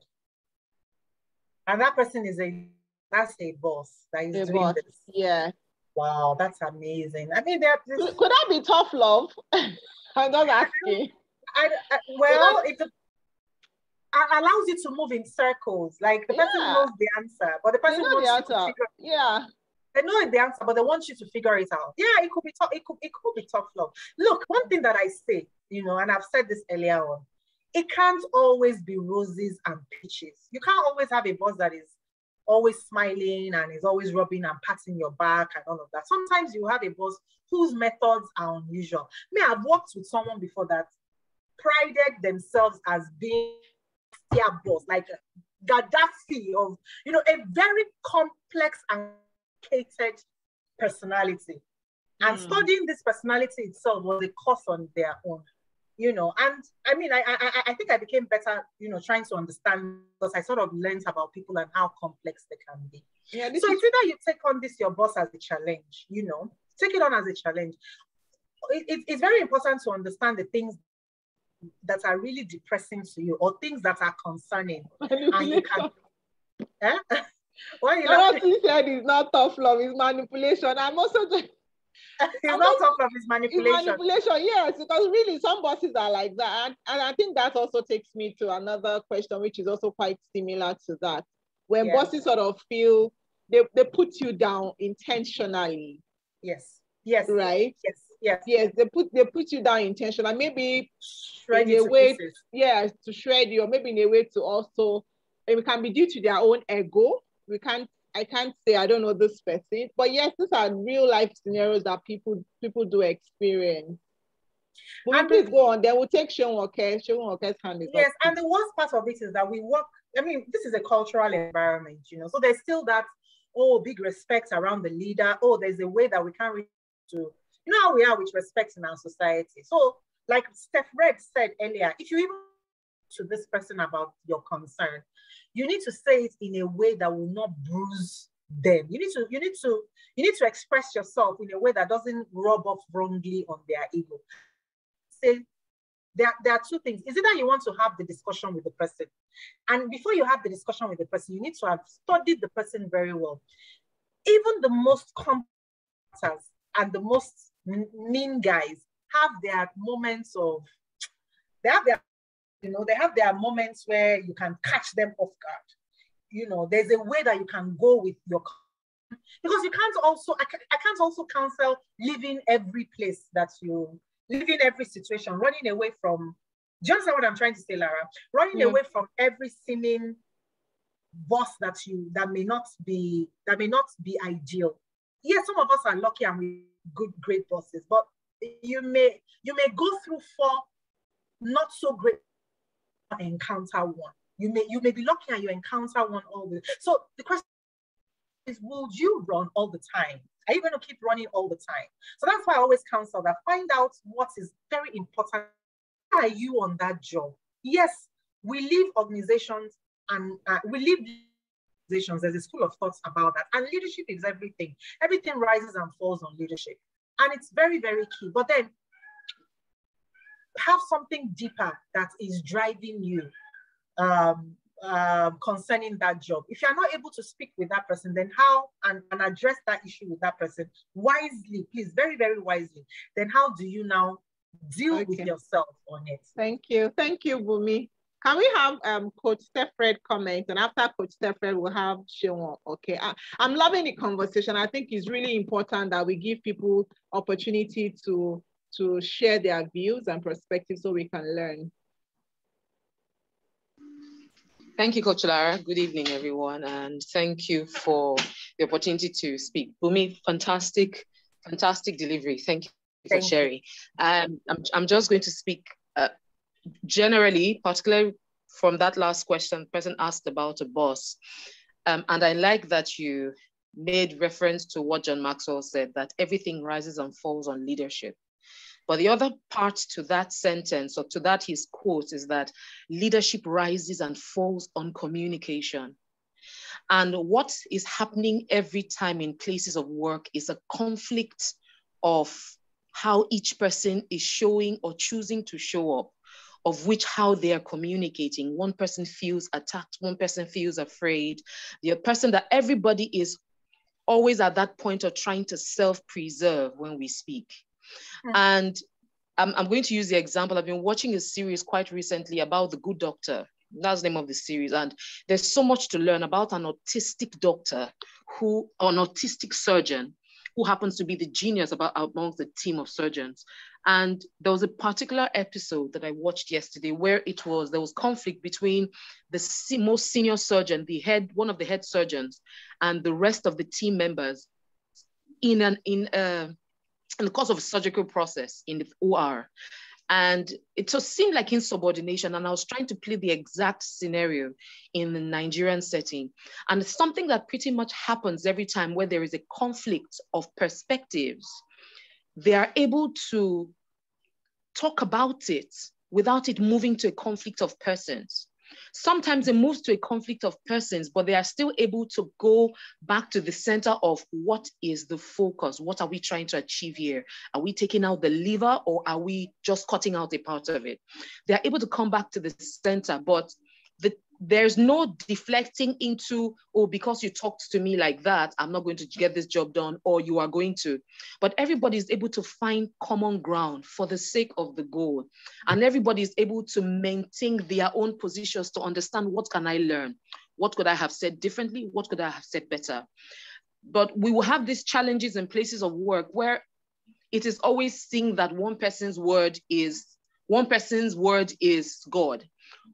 And that person is a that's a boss that is a doing boss. this. Yeah. Wow, that's amazing. I mean, that could that be tough love? I'm not asking. I, I, well, it, allows you to move in circles. Like the person yeah. knows the answer, but the person knows the answer. yeah. They know the answer, but they want you to figure it out. Yeah, it could be tough. It could it could be tough love. Look, one thing that I say, you know, and I've said this earlier on, it can't always be roses and peaches. You can't always have a boss that is always smiling and is always rubbing and patting your back and all of that. Sometimes you have a boss whose methods are unusual. Me, I've worked with someone before that prided themselves as being their boss, like Gaddafi of, you know, a very complex and complicated personality. And mm. studying this personality itself was a course on their own, you know. And I mean, I, I I think I became better, you know, trying to understand because I sort of learned about people and how complex they can be. Yeah, so is- it's either you take on this your boss as a challenge, you know, take it on as a challenge. It, it, it's very important to understand the things that are really depressing to you or things that are concerning. And you can eh? what you what he said is not tough love it's manipulation. I'm also just it's not tough love it's manipulation it's manipulation. yes because really some bosses are like that and, and i think that also takes me to another question which is also quite similar to that. When yes. bosses sort of feel they, they put you down intentionally. Yes. Yes. Right? Yes Yes. Yes, they put they put you down intentional. Maybe shred in a way, yes, to shred you, or maybe in a way to also it can be due to their own ego. We can't I can't say I don't know this person, but yes, these are real life scenarios that people people do experience. But and please go on. Then we'll take Sean Walker. Sean Walker's hand is Yes, up. and the worst part of it is that we work. I mean, this is a cultural environment, you know. So there's still that oh big respect around the leader. Oh, there's a way that we can't reach to you know how we are with respect in our society. So, like Steph Red said earlier, if you even to this person about your concern, you need to say it in a way that will not bruise them. You need to, you need to, you need to express yourself in a way that doesn't rub off wrongly on their ego. Say there, there are two things. Is it that you want to have the discussion with the person? And before you have the discussion with the person, you need to have studied the person very well. Even the most competence and the most mean guys have their moments of, they have their, you know, they have their moments where you can catch them off guard. You know, there's a way that you can go with your, because you can't also, I, can, I can't also counsel living every place that you, living every situation, running away from, do you understand what I'm trying to say, Lara? Running yeah. away from every sinning boss that you, that may not be, that may not be ideal. Yes, some of us are lucky and we good, great bosses, but you may you may go through four not so great encounter one. You may you may be lucky and you encounter one always. So the question is, will you run all the time? Are you going to keep running all the time? So that's why I always counsel that find out what is very important. Are you on that job? Yes, we leave organizations and uh, we leave organizations, there's a school of thoughts about that. And leadership is everything. Everything rises and falls on leadership. And it's very, very key. But then have something deeper that is driving you um, uh, concerning that job. If you're not able to speak with that person, then how and, and address that issue with that person wisely, please, very, very wisely, then how do you now deal okay. with yourself on it? Thank you. Thank you, Bunmi. Can we have um, Coach Steffred comment? And after Coach Steffred, we'll have Sean. Okay. I, I'm loving the conversation. I think it's really important that we give people opportunity to, to share their views and perspectives so we can learn. Thank you, Coach Lara. Good evening, everyone. And thank you for the opportunity to speak. Bunmi, fantastic, fantastic delivery. Thank you for sharing. Um, I'm, I'm just going to speak generally, particularly from that last question, the person asked about a boss. Um, and I like that you made reference to what John Maxwell said, that everything rises and falls on leadership. But the other part to that sentence or to that his quote is that leadership rises and falls on communication. And what is happening every time in places of work is a conflict of how each person is showing or choosing to show up of which how they are communicating. One person feels attacked, one person feels afraid, the person that everybody is always at that point of trying to self-preserve when we speak. Mm-hmm. And I'm, I'm going to use the example. I've been watching a series quite recently about the good doctor. That's the name of the series. And there's so much to learn about an autistic doctor who, an autistic surgeon who happens to be the genius about amongst the team of surgeons. And there was a particular episode that I watched yesterday where it was there was conflict between the most senior surgeon, the head, one of the head surgeons, and the rest of the team members in an in a in the course of a surgical process in the OR. And it just seemed like insubordination. And I was trying to play the exact scenario in the Nigerian setting. And something that pretty much happens every time where there is a conflict of perspectives. They are able to talk about it without it moving to a conflict of persons. Sometimes it moves to a conflict of persons, but they are still able to go back to the center of what is the focus? What are we trying to achieve here? Are we taking out the liver or are we just cutting out a part of it? They are able to come back to the center, but there's no deflecting into, oh, because you talked to me like that, I'm not going to get this job done, or you are going to. But everybody is able to find common ground for the sake of the goal. And everybody is able to maintain their own positions to understand what can I learn? What could I have said differently? What could I have said better? But we will have these challenges in places of work where it is always seen that one person's word is one person's word is God,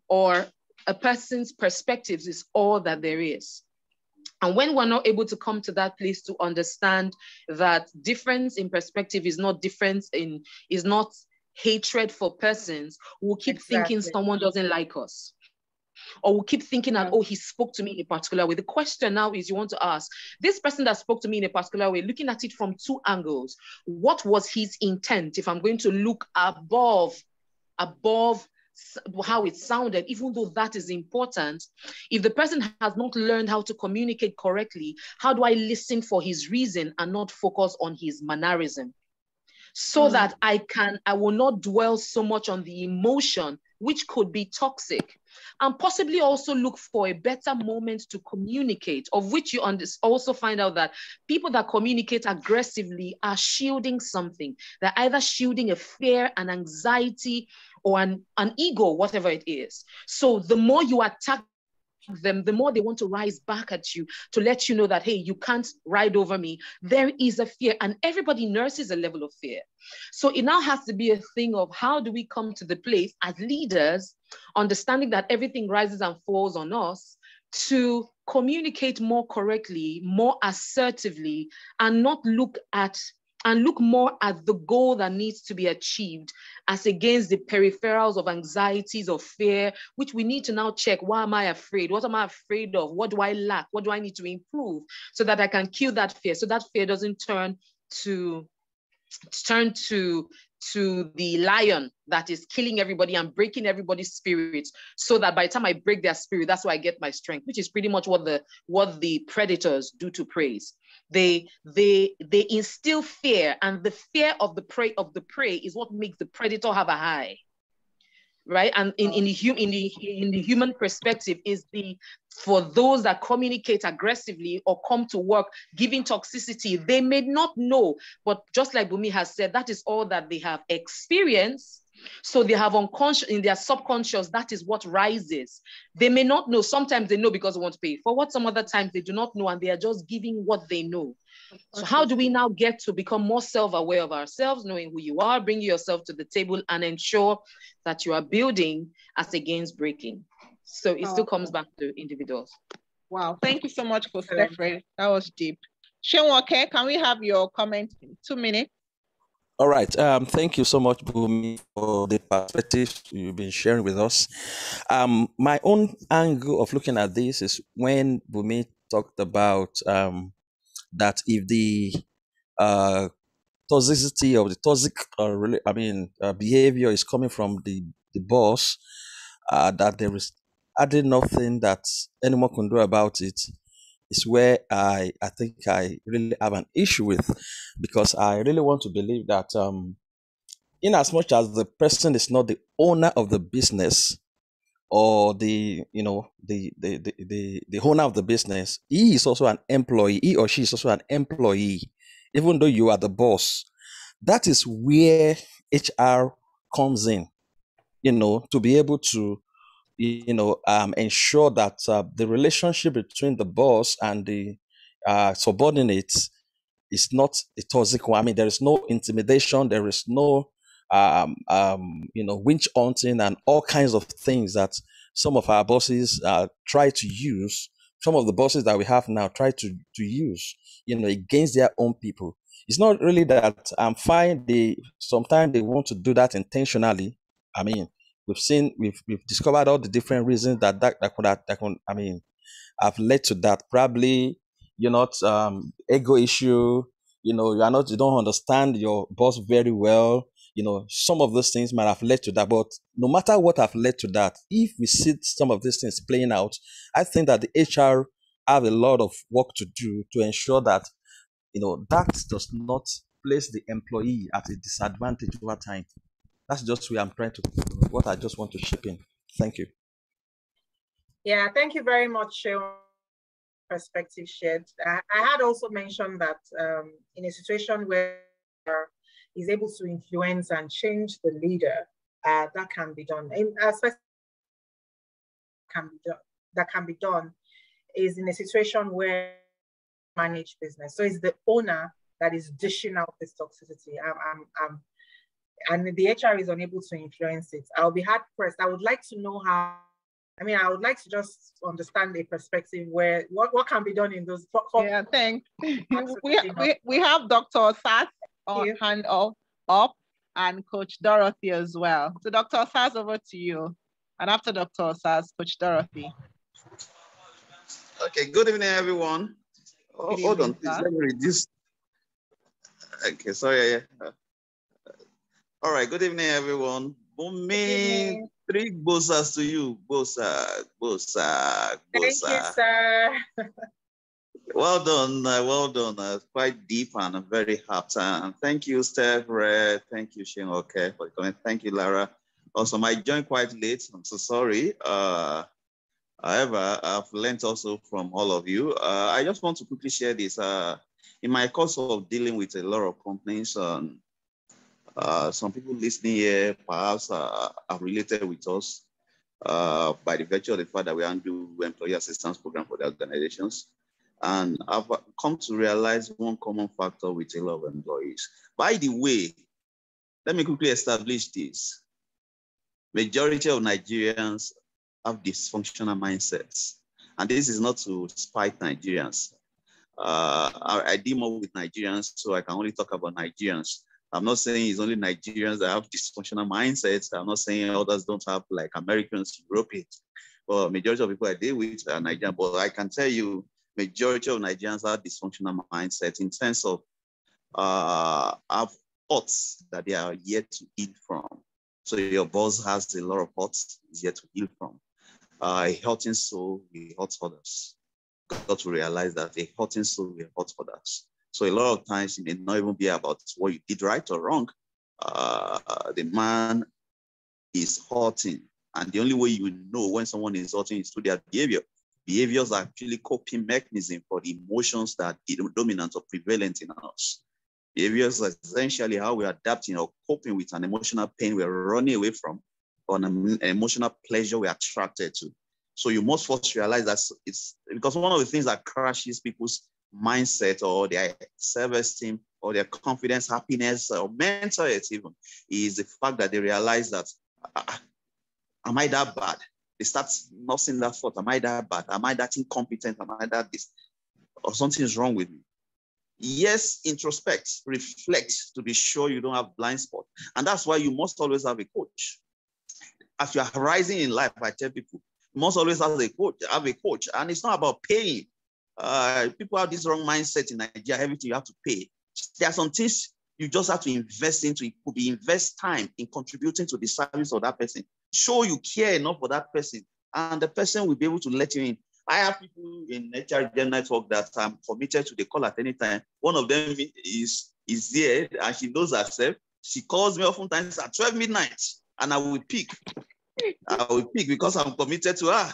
or a person's perspectives is all that there is. And when we're not able to come to that place to understand that difference in perspective is not difference in is not hatred for persons, we'll keep exactly. thinking someone doesn't like us. Or we'll keep thinking that, oh, he spoke to me in a particular way. The question now is you want to ask this person that spoke to me in a particular way, looking at it from two angles, what was his intent? If I'm going to look above, above how it sounded, even though that is important, if the person has not learned how to communicate correctly, how do I listen for his reason and not focus on his mannerism? So mm. that I can, I will not dwell so much on the emotion, which could be toxic, and possibly also look for a better moment to communicate, of which you also find out that people that communicate aggressively are shielding something. They're either shielding a fear, an anxiety, or an, an ego, whatever it is. So the more you attack them, the more they want to rise back at you to let you know that, hey, you can't ride over me. There is a fear, and everybody nurses a level of fear. So it now has to be a thing of how do we come to the place as leaders, understanding that everything rises and falls on us, to communicate more correctly, more assertively, and not look at and look more at the goal that needs to be achieved as against the peripherals of anxieties or fear, which we need to now check. Why am I afraid? What am I afraid of? What do I lack? What do I need to improve so that I can kill that fear? So that fear doesn't turn to turn to to the lion that is killing everybody and breaking everybody's spirits so that by the time i break their spirit that's where i get my strength which is pretty much what the what the predators do to prey they they they instill fear and the fear of the prey of the prey is what makes the predator have a high right and in, in the mm. hum, in the in the human perspective is the for those that communicate aggressively or come to work giving toxicity they may not know but just like bunmi has said that is all that they have experienced so they have unconscious in their subconscious, that is what rises. They may not know. Sometimes they know because they want to pay for what some other times they do not know and they are just giving what they know. So how do we now get to become more self-aware of ourselves, knowing who you are, bring yourself to the table and ensure that you are building as against breaking. So it still comes back to individuals. Wow, thank you so much for Stephanie. That was deep. Sean Walker, can we have your comment in two minutes? All right. Um, thank you so much, Bunmi, for the perspective you've been sharing with us. Um, my own angle of looking at this is when Bunmi talked about um, that if the uh, toxicity of the toxic, uh, I mean, uh, behavior is coming from the the boss, uh, that there is added nothing that anyone can do about it is where I I think I really have an issue with because I really want to believe that um in as much as the person is not the owner of the business or the you know the the, the the the owner of the business he is also an employee he or she is also an employee even though you are the boss that is where hr comes in you know to be able to you know, um, ensure that uh, the relationship between the boss and the uh, subordinates is not a toxic one. I mean, there is no intimidation, there is no, um, um, you know, winch hunting and all kinds of things that some of our bosses uh, try to use. Some of the bosses that we have now try to to use, you know, against their own people. It's not really that I'm fine. They sometimes they want to do that intentionally. I mean, we've seen we've we've discovered all the different reasons that that, that could have, that could I mean have led to that. Probably you're not um ego issue, you know, you are not you don't understand your boss very well, you know, some of those things might have led to that. But no matter what have led to that, if we see some of these things playing out, I think that the HR have a lot of work to do to ensure that, you know, that does not place the employee at a disadvantage over time. That's just where I'm trying to, what I just want to ship in. Thank you. Yeah, thank you very much, Sean. Perspective shared. I, I, had also mentioned that um, in a situation where is able to influence and change the leader, uh, that can be done. In uh, can be done. That can be done is in a situation where manage business. So it's the owner that is dishing out this toxicity. I'm, I'm, I'm, and the HR is unable to influence it. I'll be hard pressed. I would like to know how. I mean, I would like to just understand a perspective where what, what can be done in those. For, for yeah, thanks. we, we, we have Dr. Sass on hand up, up and Coach Dorothy as well. So Dr. Sass, over to you. And after Dr. Sass, Coach Dorothy. Okay, good evening, everyone. Oh, hold on, please. Let me reduce. Okay, sorry. Yeah. All right, good evening, everyone. Bunmi, three bosas to you. Bosa, bosa, bosa. Thank you, sir. well done, uh, well done. Uh, quite deep and very happy. And thank you, Steph, Red. Thank you, Shane. Okay, for coming. Thank you, Lara. Also, I joined quite late. I'm so sorry. Uh, However, I've learned also from all of you. Uh, I just want to quickly share this. Uh, in my course of dealing with a lot of companies, um, uh, some people listening here perhaps are related with us uh, by the virtue of the fact that we do employee assistance program for the organizations. And I've come to realize one common factor with a lot of employees. By the way, let me quickly establish this. Majority of Nigerians have dysfunctional mindsets. And this is not to spite Nigerians. Uh, I, I, deal more with Nigerians, so I can only talk about Nigerians. I'm not saying it's only Nigerians that have dysfunctional mindsets. I'm not saying others don't have like Americans, Europeans. Well, majority of people I deal with are Nigerian, but I can tell you, majority of Nigerians have dysfunctional mindset in terms of uh, have thoughts that they are yet to heal from. So your boss has a lot of thoughts he's yet to heal from uh, a hurting soul will hurt others. Got to realize that a hurting soul will hurt others. So a lot of times it may not even be about what you did right or wrong. Uh, the man is hurting. And the only way you know when someone is hurting is through their behavior. Behaviors are actually coping mechanism for the emotions that are dominant or prevalent in us. Behaviors are essentially how we're adapting or coping with an emotional pain we're running away from or an emotional pleasure we're attracted to. So you must first realize that it's because one of the things that crashes people's mindset or their self-esteem or their confidence, happiness, or mental health even is the fact that they realize that uh, am I that bad? They start nursing that thought. Am I that bad? Am I that incompetent? Am I that this? Or something is wrong with me. Yes, introspect, reflect to be sure you don't have blind spot. And that's why you must always have a coach as you are rising in life, I tell people, you must always have a coach, have a coach. And it's not about paying. Uh, people have this wrong mindset in Nigeria, everything you have to pay. There are some things you just have to invest into. It could be invest time in contributing to the service of that person. Show you care enough for that person, and the person will be able to let you in. I have people in HR network that I'm committed to the call at any time. One of them is is there and she knows herself. She calls me oftentimes at 12 midnight and I will pick. I will pick because I'm committed to her.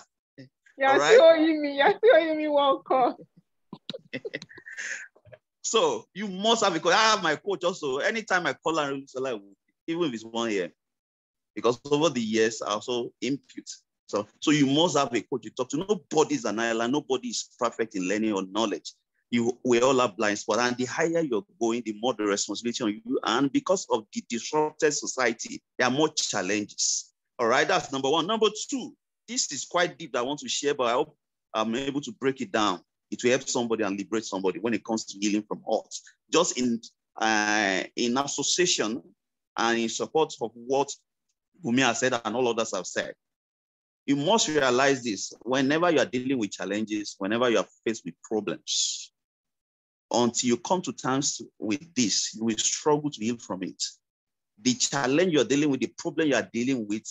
You're right? showing me, you're showing me one call. so you must have a because I have my coach also. Anytime I call and her, even if it's one year, because over the years I also impute. So, so you must have a coach you talk to. Nobody's an island, nobody is perfect in learning or knowledge you we all have blind spots. And the higher you're going, the more the responsibility on you. And because of the disrupted society, there are more challenges. All right, that's number one. Number two, this is quite deep that I want to share, but I hope I'm able to break it down. It will help somebody and liberate somebody when it comes to healing from hurt. Just in uh, in association and in support of what Bunmi has said and all others have said. You must realize this whenever you are dealing with challenges, whenever you are faced with problems, until you come to terms with this, you will struggle to heal from it. the challenge you're dealing with, the problem you are dealing with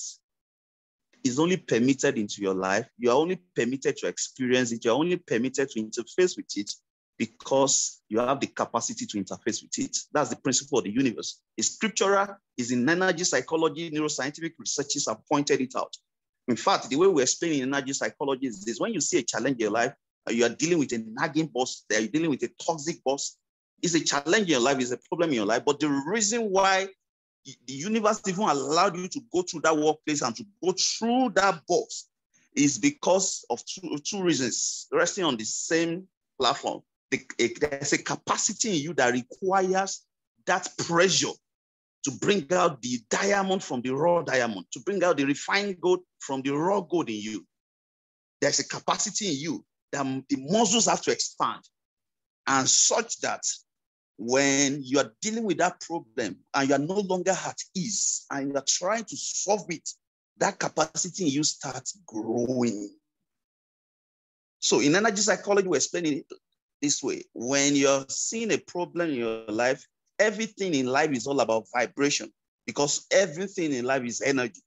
is only permitted into your life. You are only permitted to experience it. You're only permitted to interface with it because you have the capacity to interface with it. That's the principle of the universe. It's scriptural, is in energy psychology, neuroscientific researchers have pointed it out. In fact, the way we explain in energy psychology is this when you see a challenge in your life, uh, you are dealing with a nagging boss, uh, you're dealing with a toxic boss, it's a challenge in your life, it's a problem in your life. But the reason why the universe even allowed you to go through that workplace and to go through that box is because of two, two reasons resting on the same platform. A, eh, there's a capacity in you that requires that pressure to bring out the diamond from the raw diamond, to bring out the refined gold from the raw gold in you. There's a capacity in you that the muscles have to expand and such that when you are dealing with that problem and you are no longer at ease and you are trying to solve it, that capacity in you starts growing. So in energy psychology, we're explaining it this way. When you're seeing a problem in your life, everything in life is all about vibration because everything in life is energy.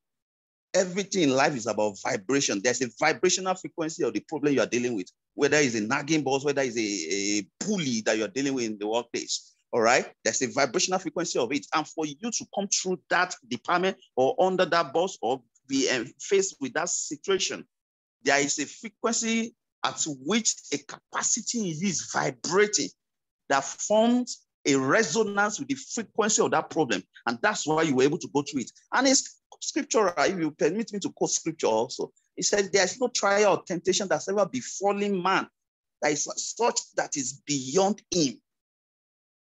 Everything in life is about vibration. There's a vibrational frequency of the problem you are dealing with whether it's a nagging boss, whether it's a, a bully that you're dealing with in the workplace. All right. There's a vibrational frequency of it. And for you to come through that department or under that boss or be eh, faced with that situation, there is a frequency at which a capacity is vibrating that forms a resonance with the frequency of that problem. And that's why you were able to go through it. And it's scriptural. If you permit me to quote scripture also, It says, There's no trial or temptation that's ever befallen man that is such that is beyond him.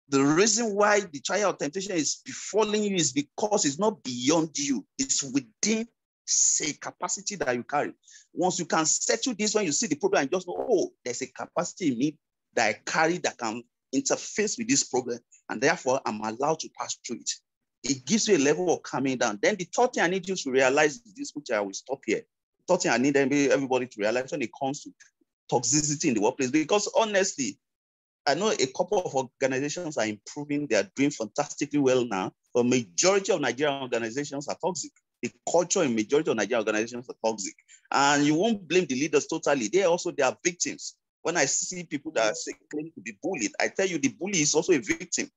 The reason why the trial or temptation is befalling you is because it's not beyond you, it's within say capacity that you carry. Once you can settle this, when you see the problem, and just know, oh, there's a capacity in me that I carry that can interface with this problem, and therefore I'm allowed to pass through it. It gives you a level of calming down. Then the third thing I need you to realize is this, which I will stop here thought I need everybody to realize when it comes to toxicity in the workplace. Because honestly, I know a couple of organizations are improving, they are doing fantastically well now, but majority of Nigerian organizations are toxic. The culture in majority of Nigerian organizations are toxic. And you won't blame the leaders totally. They also they are victims. When I see people that mm-hmm. say claim to be bullied, I tell you the bully is also a victim.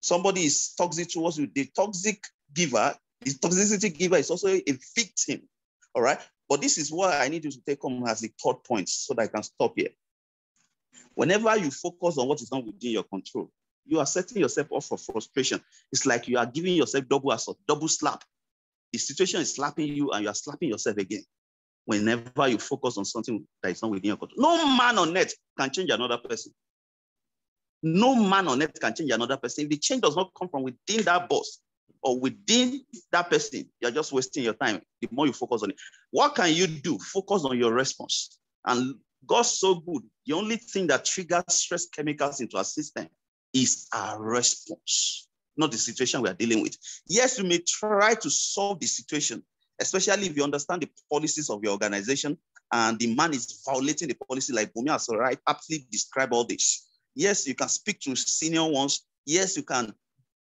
Somebody is toxic towards you. The toxic giver, the toxicity giver is also a victim. All right. But this is what I need you to take home as the third point so that I can stop here. Whenever you focus on what is not within your control, you are setting yourself up for frustration. It's like you are giving yourself double assault, double slap. The situation is slapping you and you are slapping yourself again. Whenever you focus on something that is not within your control, no man on earth can change another person. No man on earth can change another person. If the change does not come from within that boss, or within that person, you're just wasting your time. The more you focus on it, what can you do? Focus on your response. And God's so good. The only thing that triggers stress chemicals into our system is our response, not the situation we are dealing with. Yes, you may try to solve the situation, especially if you understand the policies of your organization and the man is violating the policy, like Bunmi has right, aptly describe all this. Yes, you can speak to senior ones. Yes, you can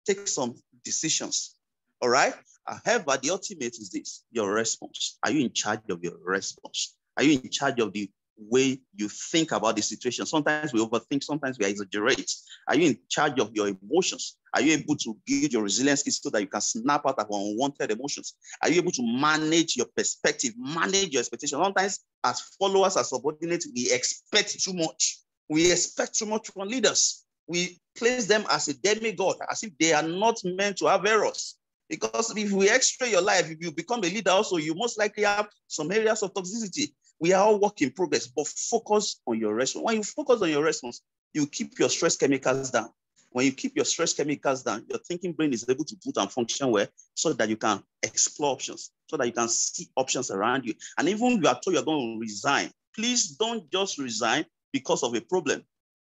take some decisions. All right. However, the ultimate is this your response. Are you in charge of your response? Are you in charge of the way you think about the situation? Sometimes we overthink, sometimes we exaggerate. Are you in charge of your emotions? Are you able to build your resilience so that you can snap out of unwanted emotions? Are you able to manage your perspective, manage your expectations? Sometimes, as followers, as subordinates, we expect too much. We expect too much from leaders we place them as a demigod, as if they are not meant to have errors. Because if we x-ray your life, if you become a leader also, you most likely have some areas of toxicity. We are all work in progress, but focus on your response. When you focus on your response, you keep your stress chemicals down. When you keep your stress chemicals down, your thinking brain is able to put and function well so that you can explore options, so that you can see options around you. And even you are told you're going to resign, please don't just resign because of a problem.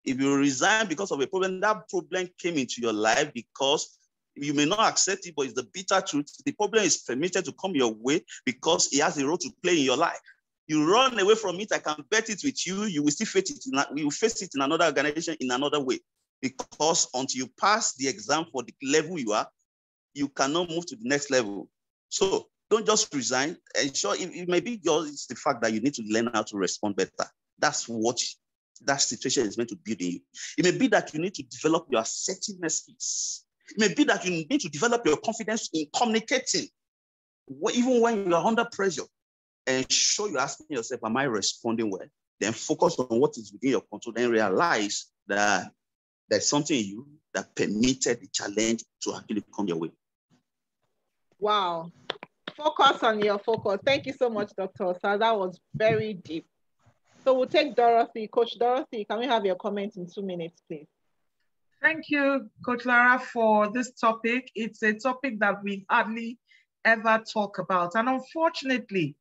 If you resign because of a problem, that problem came into your life because you may not accept it, but it's the bitter truth. The problem is permitted to come your way because it has a role to play in your life. You run away from it, I can bet it with you, you will still face it, in, you will face it in another organization in another way. Because until you pass the exam for the level you are, you cannot move to the next level. So don't just resign. Ensure it, it may be just the fact that you need to learn how to respond better. That's what that situation is meant to build in you. It may be that you need to develop your assertiveness skills. It may be that you need to develop your confidence in communicating, even when you are under pressure. Ensure you're asking yourself, Am I responding well? Then focus on what is within your control. Then realize that there's something in you that permitted the challenge to actually come your way. Wow. Focus on your focus. Thank you so much, Dr. So that was very deep. So we'll take Dorothy. Coach Dorothy, can we have your comment in two minutes, please? Thank you, Coach Lara, for this topic. It's a topic that we hardly ever talk about. And unfortunately,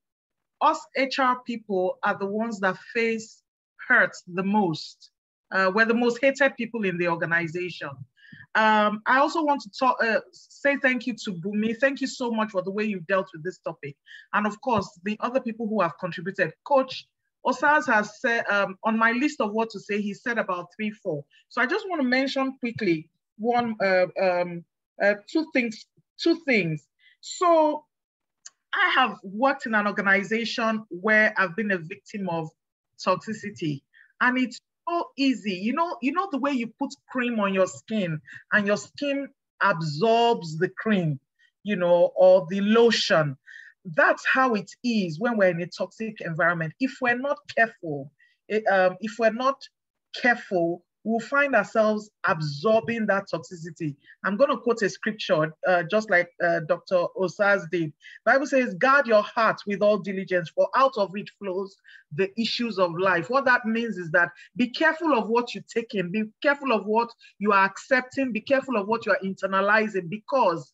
us HR people are the ones that face hurt the most. Uh, we're the most hated people in the organization. Um, I also want to talk, uh, say thank you to Bunmi. Thank you so much for the way you've dealt with this topic. And of course, the other people who have contributed. Coach Osas has said, um, on my list of what to say, he said about three, four. So I just want to mention quickly one, uh, um, uh, two things, two things. So I have worked in an organization where I've been a victim of toxicity and it's so easy. You know, you know the way you put cream on your skin and your skin absorbs the cream, you know, or the lotion. That's how it is when we're in a toxic environment. If we're not careful, it, um, if we're not careful, we'll find ourselves absorbing that toxicity. I'm going to quote a scripture, uh, just like uh, Dr. Osas did. Bible says, guard your heart with all diligence, for out of it flows the issues of life. What that means is that be careful of what you take in, be careful of what you are accepting, be careful of what you are internalizing, because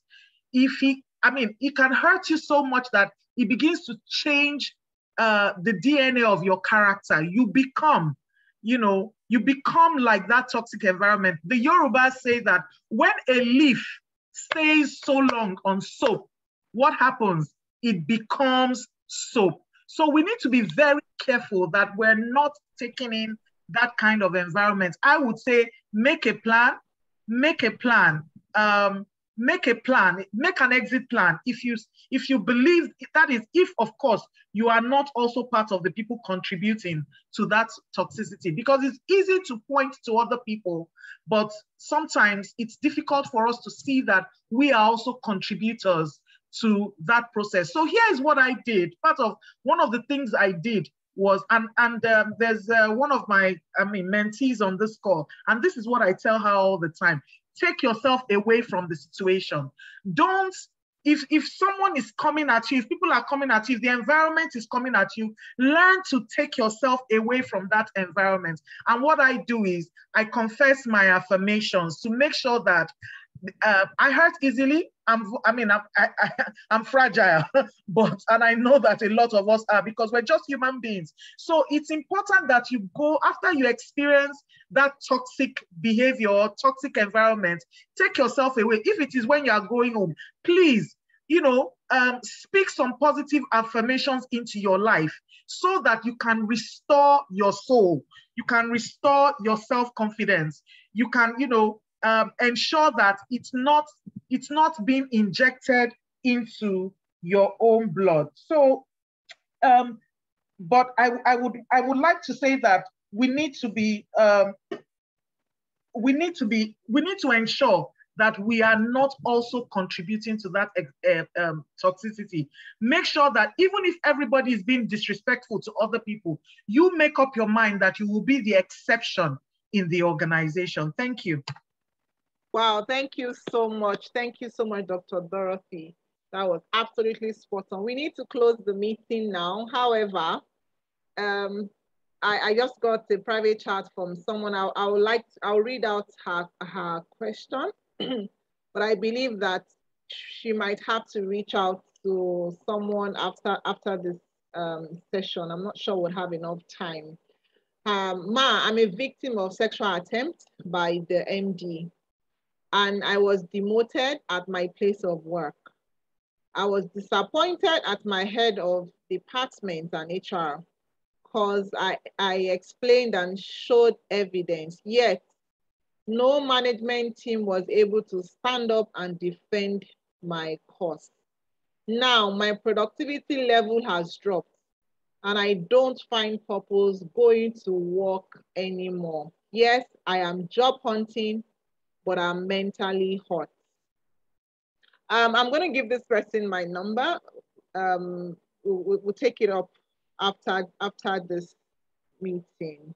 if he, I mean, it can hurt you so much that it begins to change uh, the DNA of your character. You become, you know, you become like that toxic environment. The Yorubas say that when a leaf stays so long on soap, what happens? It becomes soap. So we need to be very careful that we're not taking in that kind of environment. I would say make a plan, make a plan. Um, make a plan make an exit plan. If you if you believe that is if of course you are not also part of the people contributing to that toxicity because it's easy to point to other people but sometimes it's difficult for us to see that we are also contributors to that process. So here is what i did. Part of one of the things i did was and and um, there's uh, one of my i mean mentees on this call and this is what i tell her all the time take yourself away from the situation. Don't, if, if someone is coming at you, if people are coming at you, if the environment is coming at you, learn to take yourself away from that environment. And what I do is I confess my affirmations to make sure that uh, I hurt easily. I'm, I mean, I'm, I, I, I'm fragile, but, and I know that a lot of us are because we're just human beings. So it's important that you go after you experience that toxic behavior or toxic environment, take yourself away. If it is when you are going home, please, you know, um, speak some positive affirmations into your life so that you can restore your soul. You can restore your self-confidence. You can, you know, um, ensure that it's not it's not being injected into your own blood. So, um, but I, I would I would like to say that we need to be um, we need to be we need to ensure that we are not also contributing to that uh, um, toxicity. Make sure that even if everybody is being disrespectful to other people, you make up your mind that you will be the exception in the organization. Thank you. Wow, thank you so much. Thank you so much, Dr. Dorothy. That was absolutely spot on. We need to close the meeting now. However, um, I, I just got a private chat from someone. I, I would like, to, I'll read out her, her question, but I believe that she might have to reach out to someone after, after this um, session. I'm not sure we'll have enough time. Um, Ma, I'm a victim of sexual attempt by the MD and I was demoted at my place of work. I was disappointed at my head of department and HR because I, I explained and showed evidence, yet no management team was able to stand up and defend my cause. Now my productivity level has dropped and I don't find purpose going to work anymore. Yes, I am job hunting, but I'm mentally hot. Um, I'm going to give this person my number. Um, we'll, we'll take it up after, after this meeting.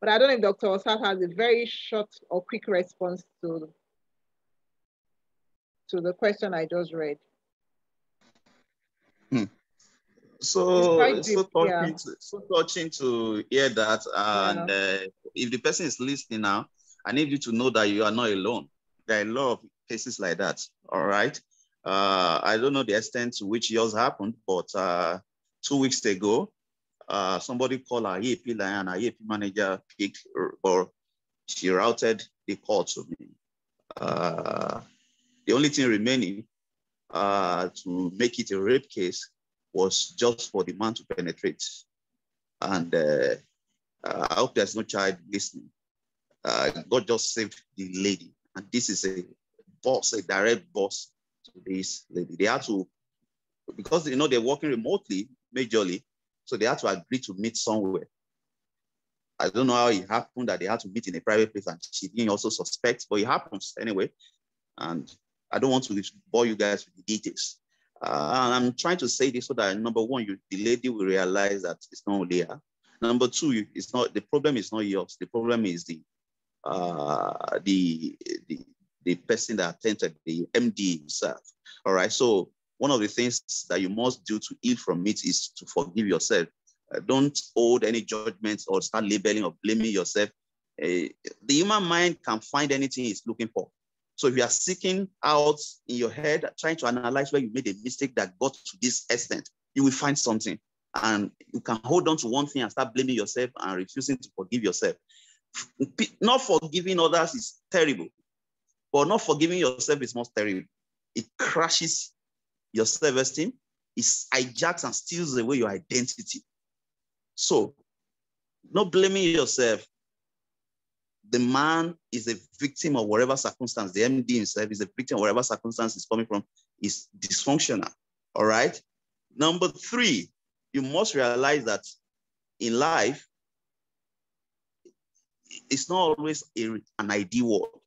But I don't know if Dr. Osas has a very short or quick response to, to the question I just read. Hmm. So, so touching, yeah. to, so touching to hear that. And yeah. uh, if the person is listening now, I need you to know that you are not alone. There are a lot of cases like that. All right. Uh, I don't know the extent to which yours happened, but uh, two weeks ago, uh, somebody called our EAP line, and our EAP manager picked or she routed the call to me. Uh, the only thing remaining uh, to make it a rape case was just for the man to penetrate. And uh, I hope there's no child listening. Uh, God just saved the lady. And this is a boss, a direct boss to this lady. They had to, because you know they're working remotely, majorly, so they had to agree to meet somewhere. I don't know how it happened that they had to meet in a private place and she didn't also suspect, but it happens anyway. And I don't want to bore you guys with the details. Uh, and I'm trying to say this so that number one, you, the lady will realize that it's not there. Number two, it's not the problem is not yours. The problem is the uh, the, the the person that attended the MD himself. All right. So one of the things that you must do to heal from it is to forgive yourself. Uh, don't hold any judgments or start labeling or blaming yourself. Uh, the human mind can find anything it's looking for. So if you are seeking out in your head, trying to analyze where you made a mistake that got to this extent, you will find something. And you can hold on to one thing and start blaming yourself and refusing to forgive yourself. Not forgiving others is terrible, but not forgiving yourself is most terrible. It crashes your self-esteem, it hijacks and steals away your identity. So, not blaming yourself, the man is a victim of whatever circumstance, the MD himself is a victim of whatever circumstance is coming from, is dysfunctional. All right. Number three, you must realize that in life, it's not always a, an ideal world.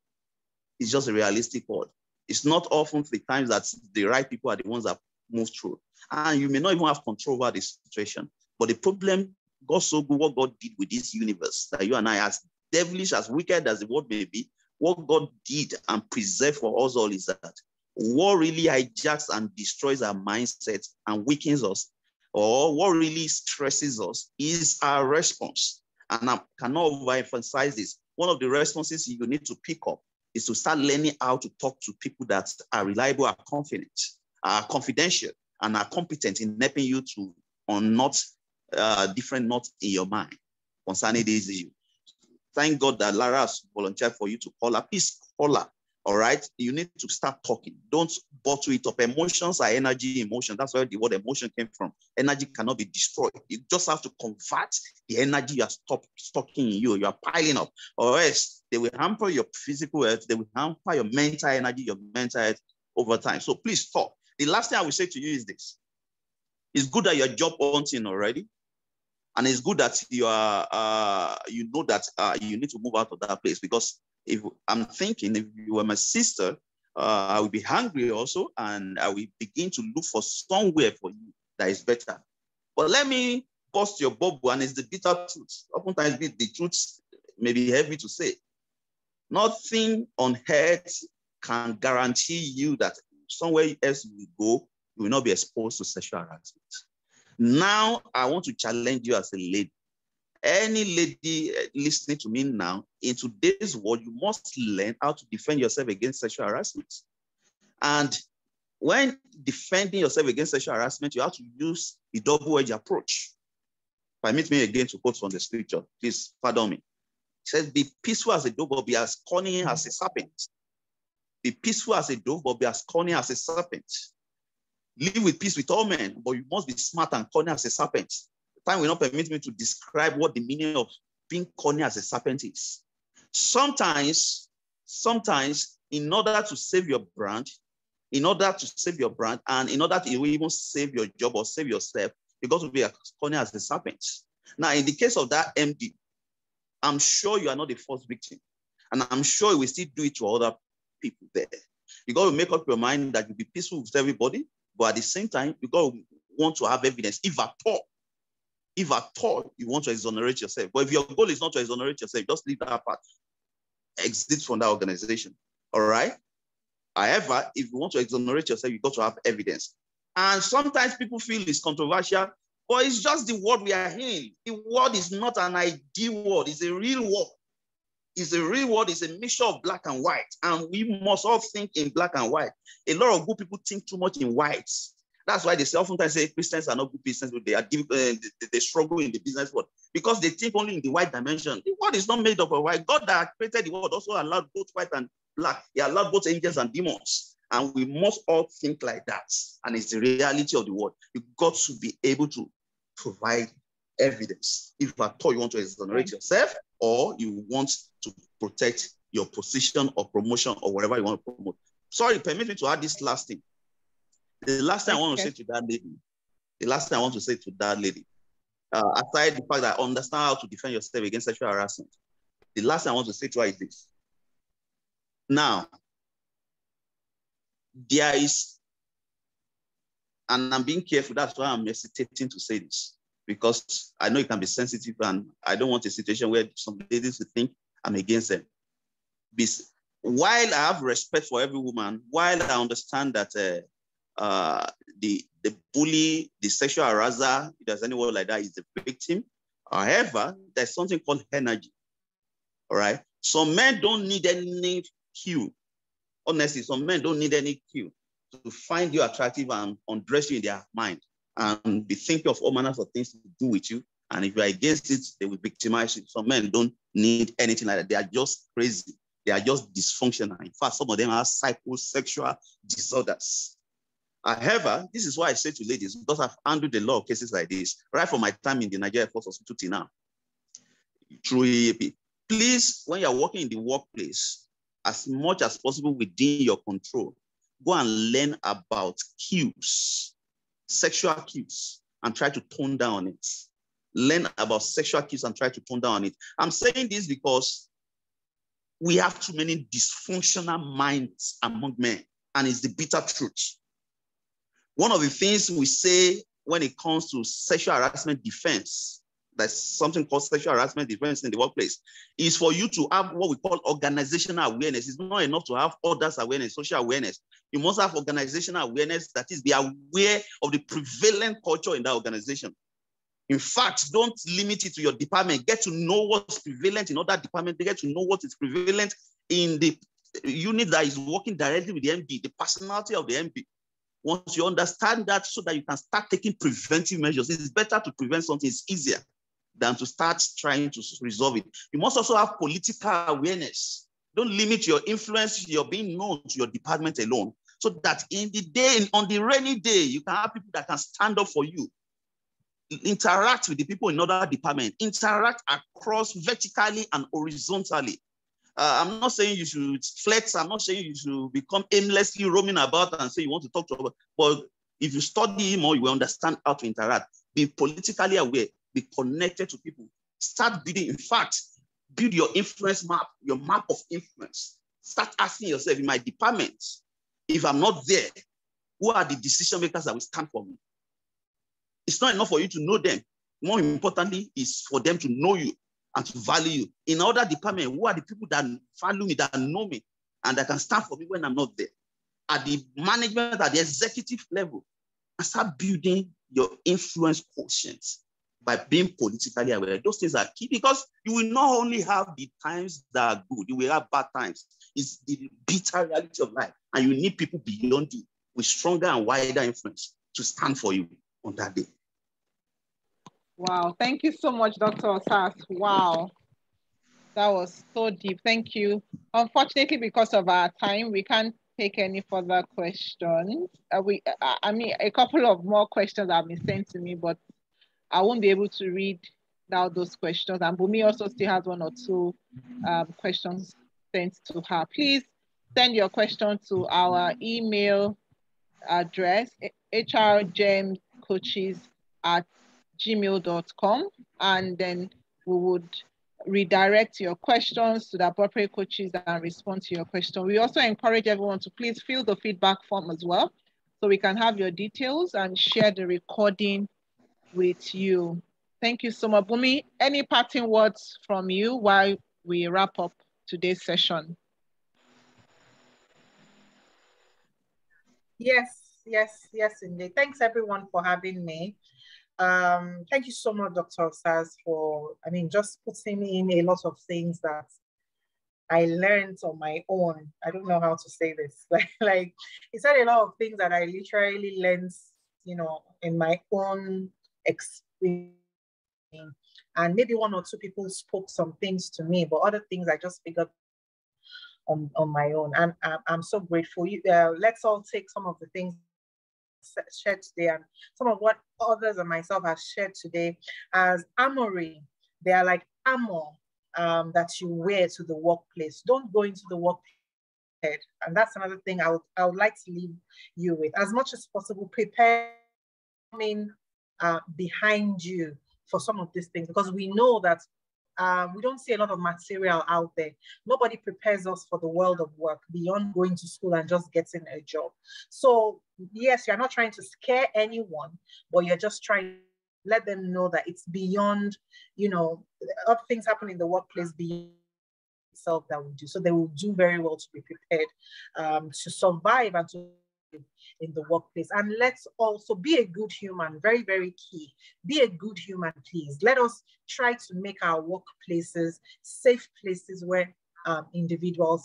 It's just a realistic world. It's not often the times that the right people are the ones that move through. And you may not even have control over the situation. But the problem, God so good, what God did with this universe, that you and I, as devilish, as wicked as the world may be, what God did and preserved for us all is that what really hijacks and destroys our mindset and weakens us, or what really stresses us, is our response. And I cannot overemphasize this. One of the responses you need to pick up is to start learning how to talk to people that are reliable, are confident, are confidential, and are competent in helping you to unknot uh, different knots in your mind concerning this issue. Thank God that Lara has volunteered for you to call her. Please call her. All right. You need to start talking. Don't bottle it up. Emotions are energy emotion. That's where the word emotion came from. Energy cannot be destroyed. You just have to convert the energy you are stop, stocking in you. You are piling up. Or else they will hamper your physical health. They will hamper your mental energy, your mental health over time. So please stop. The last thing I will say to you is this. It's good that you're job hunting already. And it's good that you are, uh, you know that uh, you need to move out of that place because if I'm thinking if you were my sister, uh, I will be hungry also, and I will begin to look for somewhere for you that is better. But let me bust your bubble, and it's the bitter truth. Oftentimes, the truth may be heavy to say. Nothing on earth can guarantee you that somewhere else you go, you will not be exposed to sexual harassment. Now, I want to challenge you as a lady. Any lady eh, listening to me now, in today's world, you must learn how to defend yourself against sexual harassment. And when defending yourself against sexual harassment, you have to use the double-edged approach. Permit me again to quote from the scripture. Please pardon me. It says, Be peaceful as a dove, but be as cunning as a serpent. Be peaceful as a dove, but be as cunning as a serpent. Live with peace with all men, but you must be smart and cunning as a serpent time will not permit me to describe what the meaning of being corny as a serpent is. Sometimes, sometimes, in order to save your brand, in order to save your brand and in order to even save your job or save yourself, you got to be as cunning as a serpent. Now, in the case of that MD, I'm sure you are not the first victim. And I'm sure you will still do it to other people there. You got to make up your mind that you'll be peaceful with everybody, but at the same time, you got to want to have evidence, if at all, if at all you want to exonerate yourself. But if your goal is not to exonerate yourself, just leave that part. Exit from that organization. All right. However, if you want to exonerate yourself, you got to have evidence. And sometimes people feel it's controversial, but it's just the word we are hearing. The word is not an ideal word, it's a real word. It's a real word, it's a mixture of black and white. And we must all think in black and white. A lot of good people think too much in whites. That's why they say oftentimes say Christians are not good Christians, but they are uh, they, they struggle in the business world because they think only in the white dimension. The world is not made up of white. God that created the world also allowed both white and black. He allowed both angels and demons. And we must all think like that. And it's the reality of the world. You got to be able to provide evidence. If at all you want to exonerate yourself or you want to protect your position or promotion or whatever you want to promote. Sorry, permit me to add this last thing. The last thing I want to say to that lady, the last thing I want to say to that lady, uh, aside the fact that I understand how to defend yourself against sexual harassment, the last thing I want to say to her is this. Now, there is, and I'm being careful, that's why I'm hesitating to say this, because I know it can be sensitive and I don't want a situation where some ladies will think I'm against them. While I have respect for every woman, while I understand that uh, uh, the, the bully, the sexual harasser, if there's anyone like that, is the victim. However, there's something called energy. All right. Some men don't need any cue. Honestly, some men don't need any cue to find you attractive and undress you in their mind and be thinking of all manners of things to do with you. And if you're against it, they will victimize you. Some men don't need anything like that. They are just crazy. They are just dysfunctional. In fact, some of them have psychosexual disorders. However, this is why I say to ladies, because I've handled a lot of cases like this, right from my time in the Nigeria Force Hospital now, through EAP. Please, when you're working in the workplace, as much as possible within your control, go and learn about cues, sexual cues, and try to tone down it. Learn about sexual cues and try to tone down it. I'm saying this because we have too many dysfunctional minds among men, and it's the bitter truth. One of the things we say when it comes to sexual harassment defense, that's something called sexual harassment defense in the workplace, is for you to have what we call organizational awareness. It's not enough to have others awareness, social awareness. You must have organizational awareness that is be aware of the prevalent culture in that organization. In fact, don't limit it to your department. Get to know what's prevalent in other departments. Get to know what is prevalent in the unit that is working directly with the MD, the personality of the MD. Once you understand that so that you can start taking preventive measures, it's better to prevent something, it's easier than to start trying to resolve it. You must also have political awareness. Don't limit your influence, your being known to your department alone. So that in the day, on the rainy day, you can have people that can stand up for you. Interact with the people in other departments, interact across vertically and horizontally. Uh, I'm not saying you should flex. I'm not saying you should become aimlessly roaming about and say you want to talk to other. But if you study more, you will understand how to interact. Be politically aware. Be connected to people. Start building. In fact, build your influence map, your map of influence. Start asking yourself in my department, if I'm not there, who are the decision makers that will stand for me? It's not enough for you to know them. More importantly, is for them to know you and to value you. In other department, who are the people that value me, that know me, and that can stand for me when I'm not there? At the management, at the executive level, and start building your influence quotient by being politically aware. Those things are key because you will not only have the times that are good, you will have bad times. It's the bitter reality of life. And you need people beyond you with stronger and wider influence to stand for you on that day. Wow, thank you so much, Dr. Osas. Wow, that was so deep. Thank you. Unfortunately, because of our time, we can't take any further questions. Uh, we, uh, I mean, a couple of more questions have been sent to me, but I won't be able to read out those questions. And Bunmi also still has one or two um, questions sent to her. Please send your question to our email address, hrgemcoaches at gmail.com. And then we would redirect your questions to the appropriate coaches and respond to your question. We also encourage everyone to please fill the feedback form as well so we can have your details and share the recording with you. Thank you so much. Bunmi, any parting words from you while we wrap up today's session? Yes, yes, yes, indeed. Thanks everyone for having me. Um, thank you so much, Dr. Saz, for, I mean, just putting in a lot of things that I learned on my own. I don't know how to say this. Like, like he said a lot of things that I literally learned, you know, in my own experience. And maybe one or two people spoke some things to me, but other things I just figured on, on my own. And I'm, I'm so grateful. You, uh, let's all take some of the things shared today and some of what others and myself have shared today as armory. They are like armor um, that you wear to the workplace. Don't go into the workplace. And that's another thing I would, I would like to leave you with. As much as possible, prepare uh, behind you for some of these things because we know that uh, we don't see a lot of material out there. Nobody prepares us for the world of work beyond going to school and just getting a job. So yes, you're not trying to scare anyone, but you're just trying to let them know that it's beyond, you know, other things happen in the workplace beyond itself that we do. So they will do very well to be prepared um, to survive and to in the workplace. And let's also be a good human, very, very key. Be a good human, please. Let us try to make our workplaces safe places where um, individuals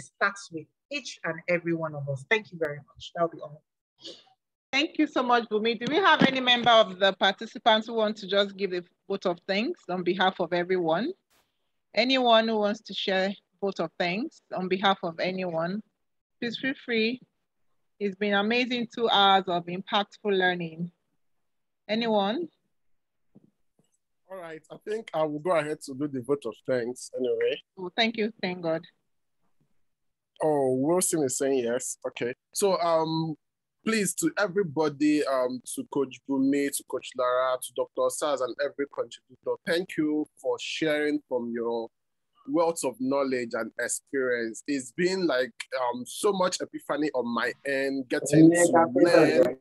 starts with each and every one of us. Thank you very much. That'll be all. Thank you so much, Bunmi. Do we have any member of the participants who want to just give a vote of thanks on behalf of everyone? Anyone who wants to share vote of thanks on behalf of anyone, please feel free. It's been amazing two hours of impactful learning. Anyone? All right, I think I will go ahead to do the vote of thanks anyway. Oh, thank you, thank God. Oh, Wilson is saying yes. Okay. So um please to everybody, um, to Coach Bunmi, to Coach Lara, to Dr. Saz, and every contributor, thank you for sharing from your wealth of knowledge and experience. It's been like um, so much epiphany on my end, getting to learn,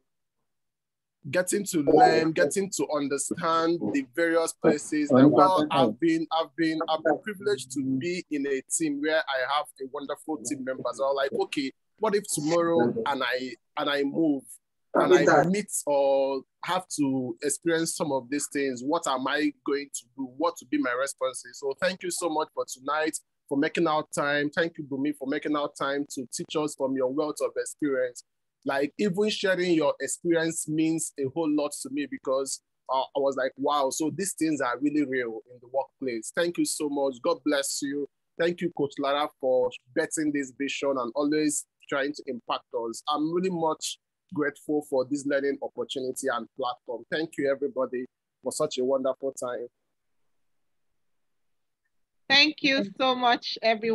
getting to learn, getting to understand the various places. And I've been, I've been, I've been privileged to be in a team where I have a wonderful team members. I'm like, okay, what if tomorrow and I and I move and I meet or have to experience some of these things? What am I going to do? What to be my responses? So thank you so much for tonight for making out time. Thank you, Bunmi, for making out time to teach us from your wealth of experience. Like even sharing your experience means a whole lot to me because uh, I was like, wow, so these things are really real in the workplace. Thank you so much. God bless you. Thank you, Coach Lara, for betting this vision and always trying to impact us. I'm really much grateful for this learning opportunity and platform. Thank you, everybody, for such a wonderful time. Thank you so much, everyone.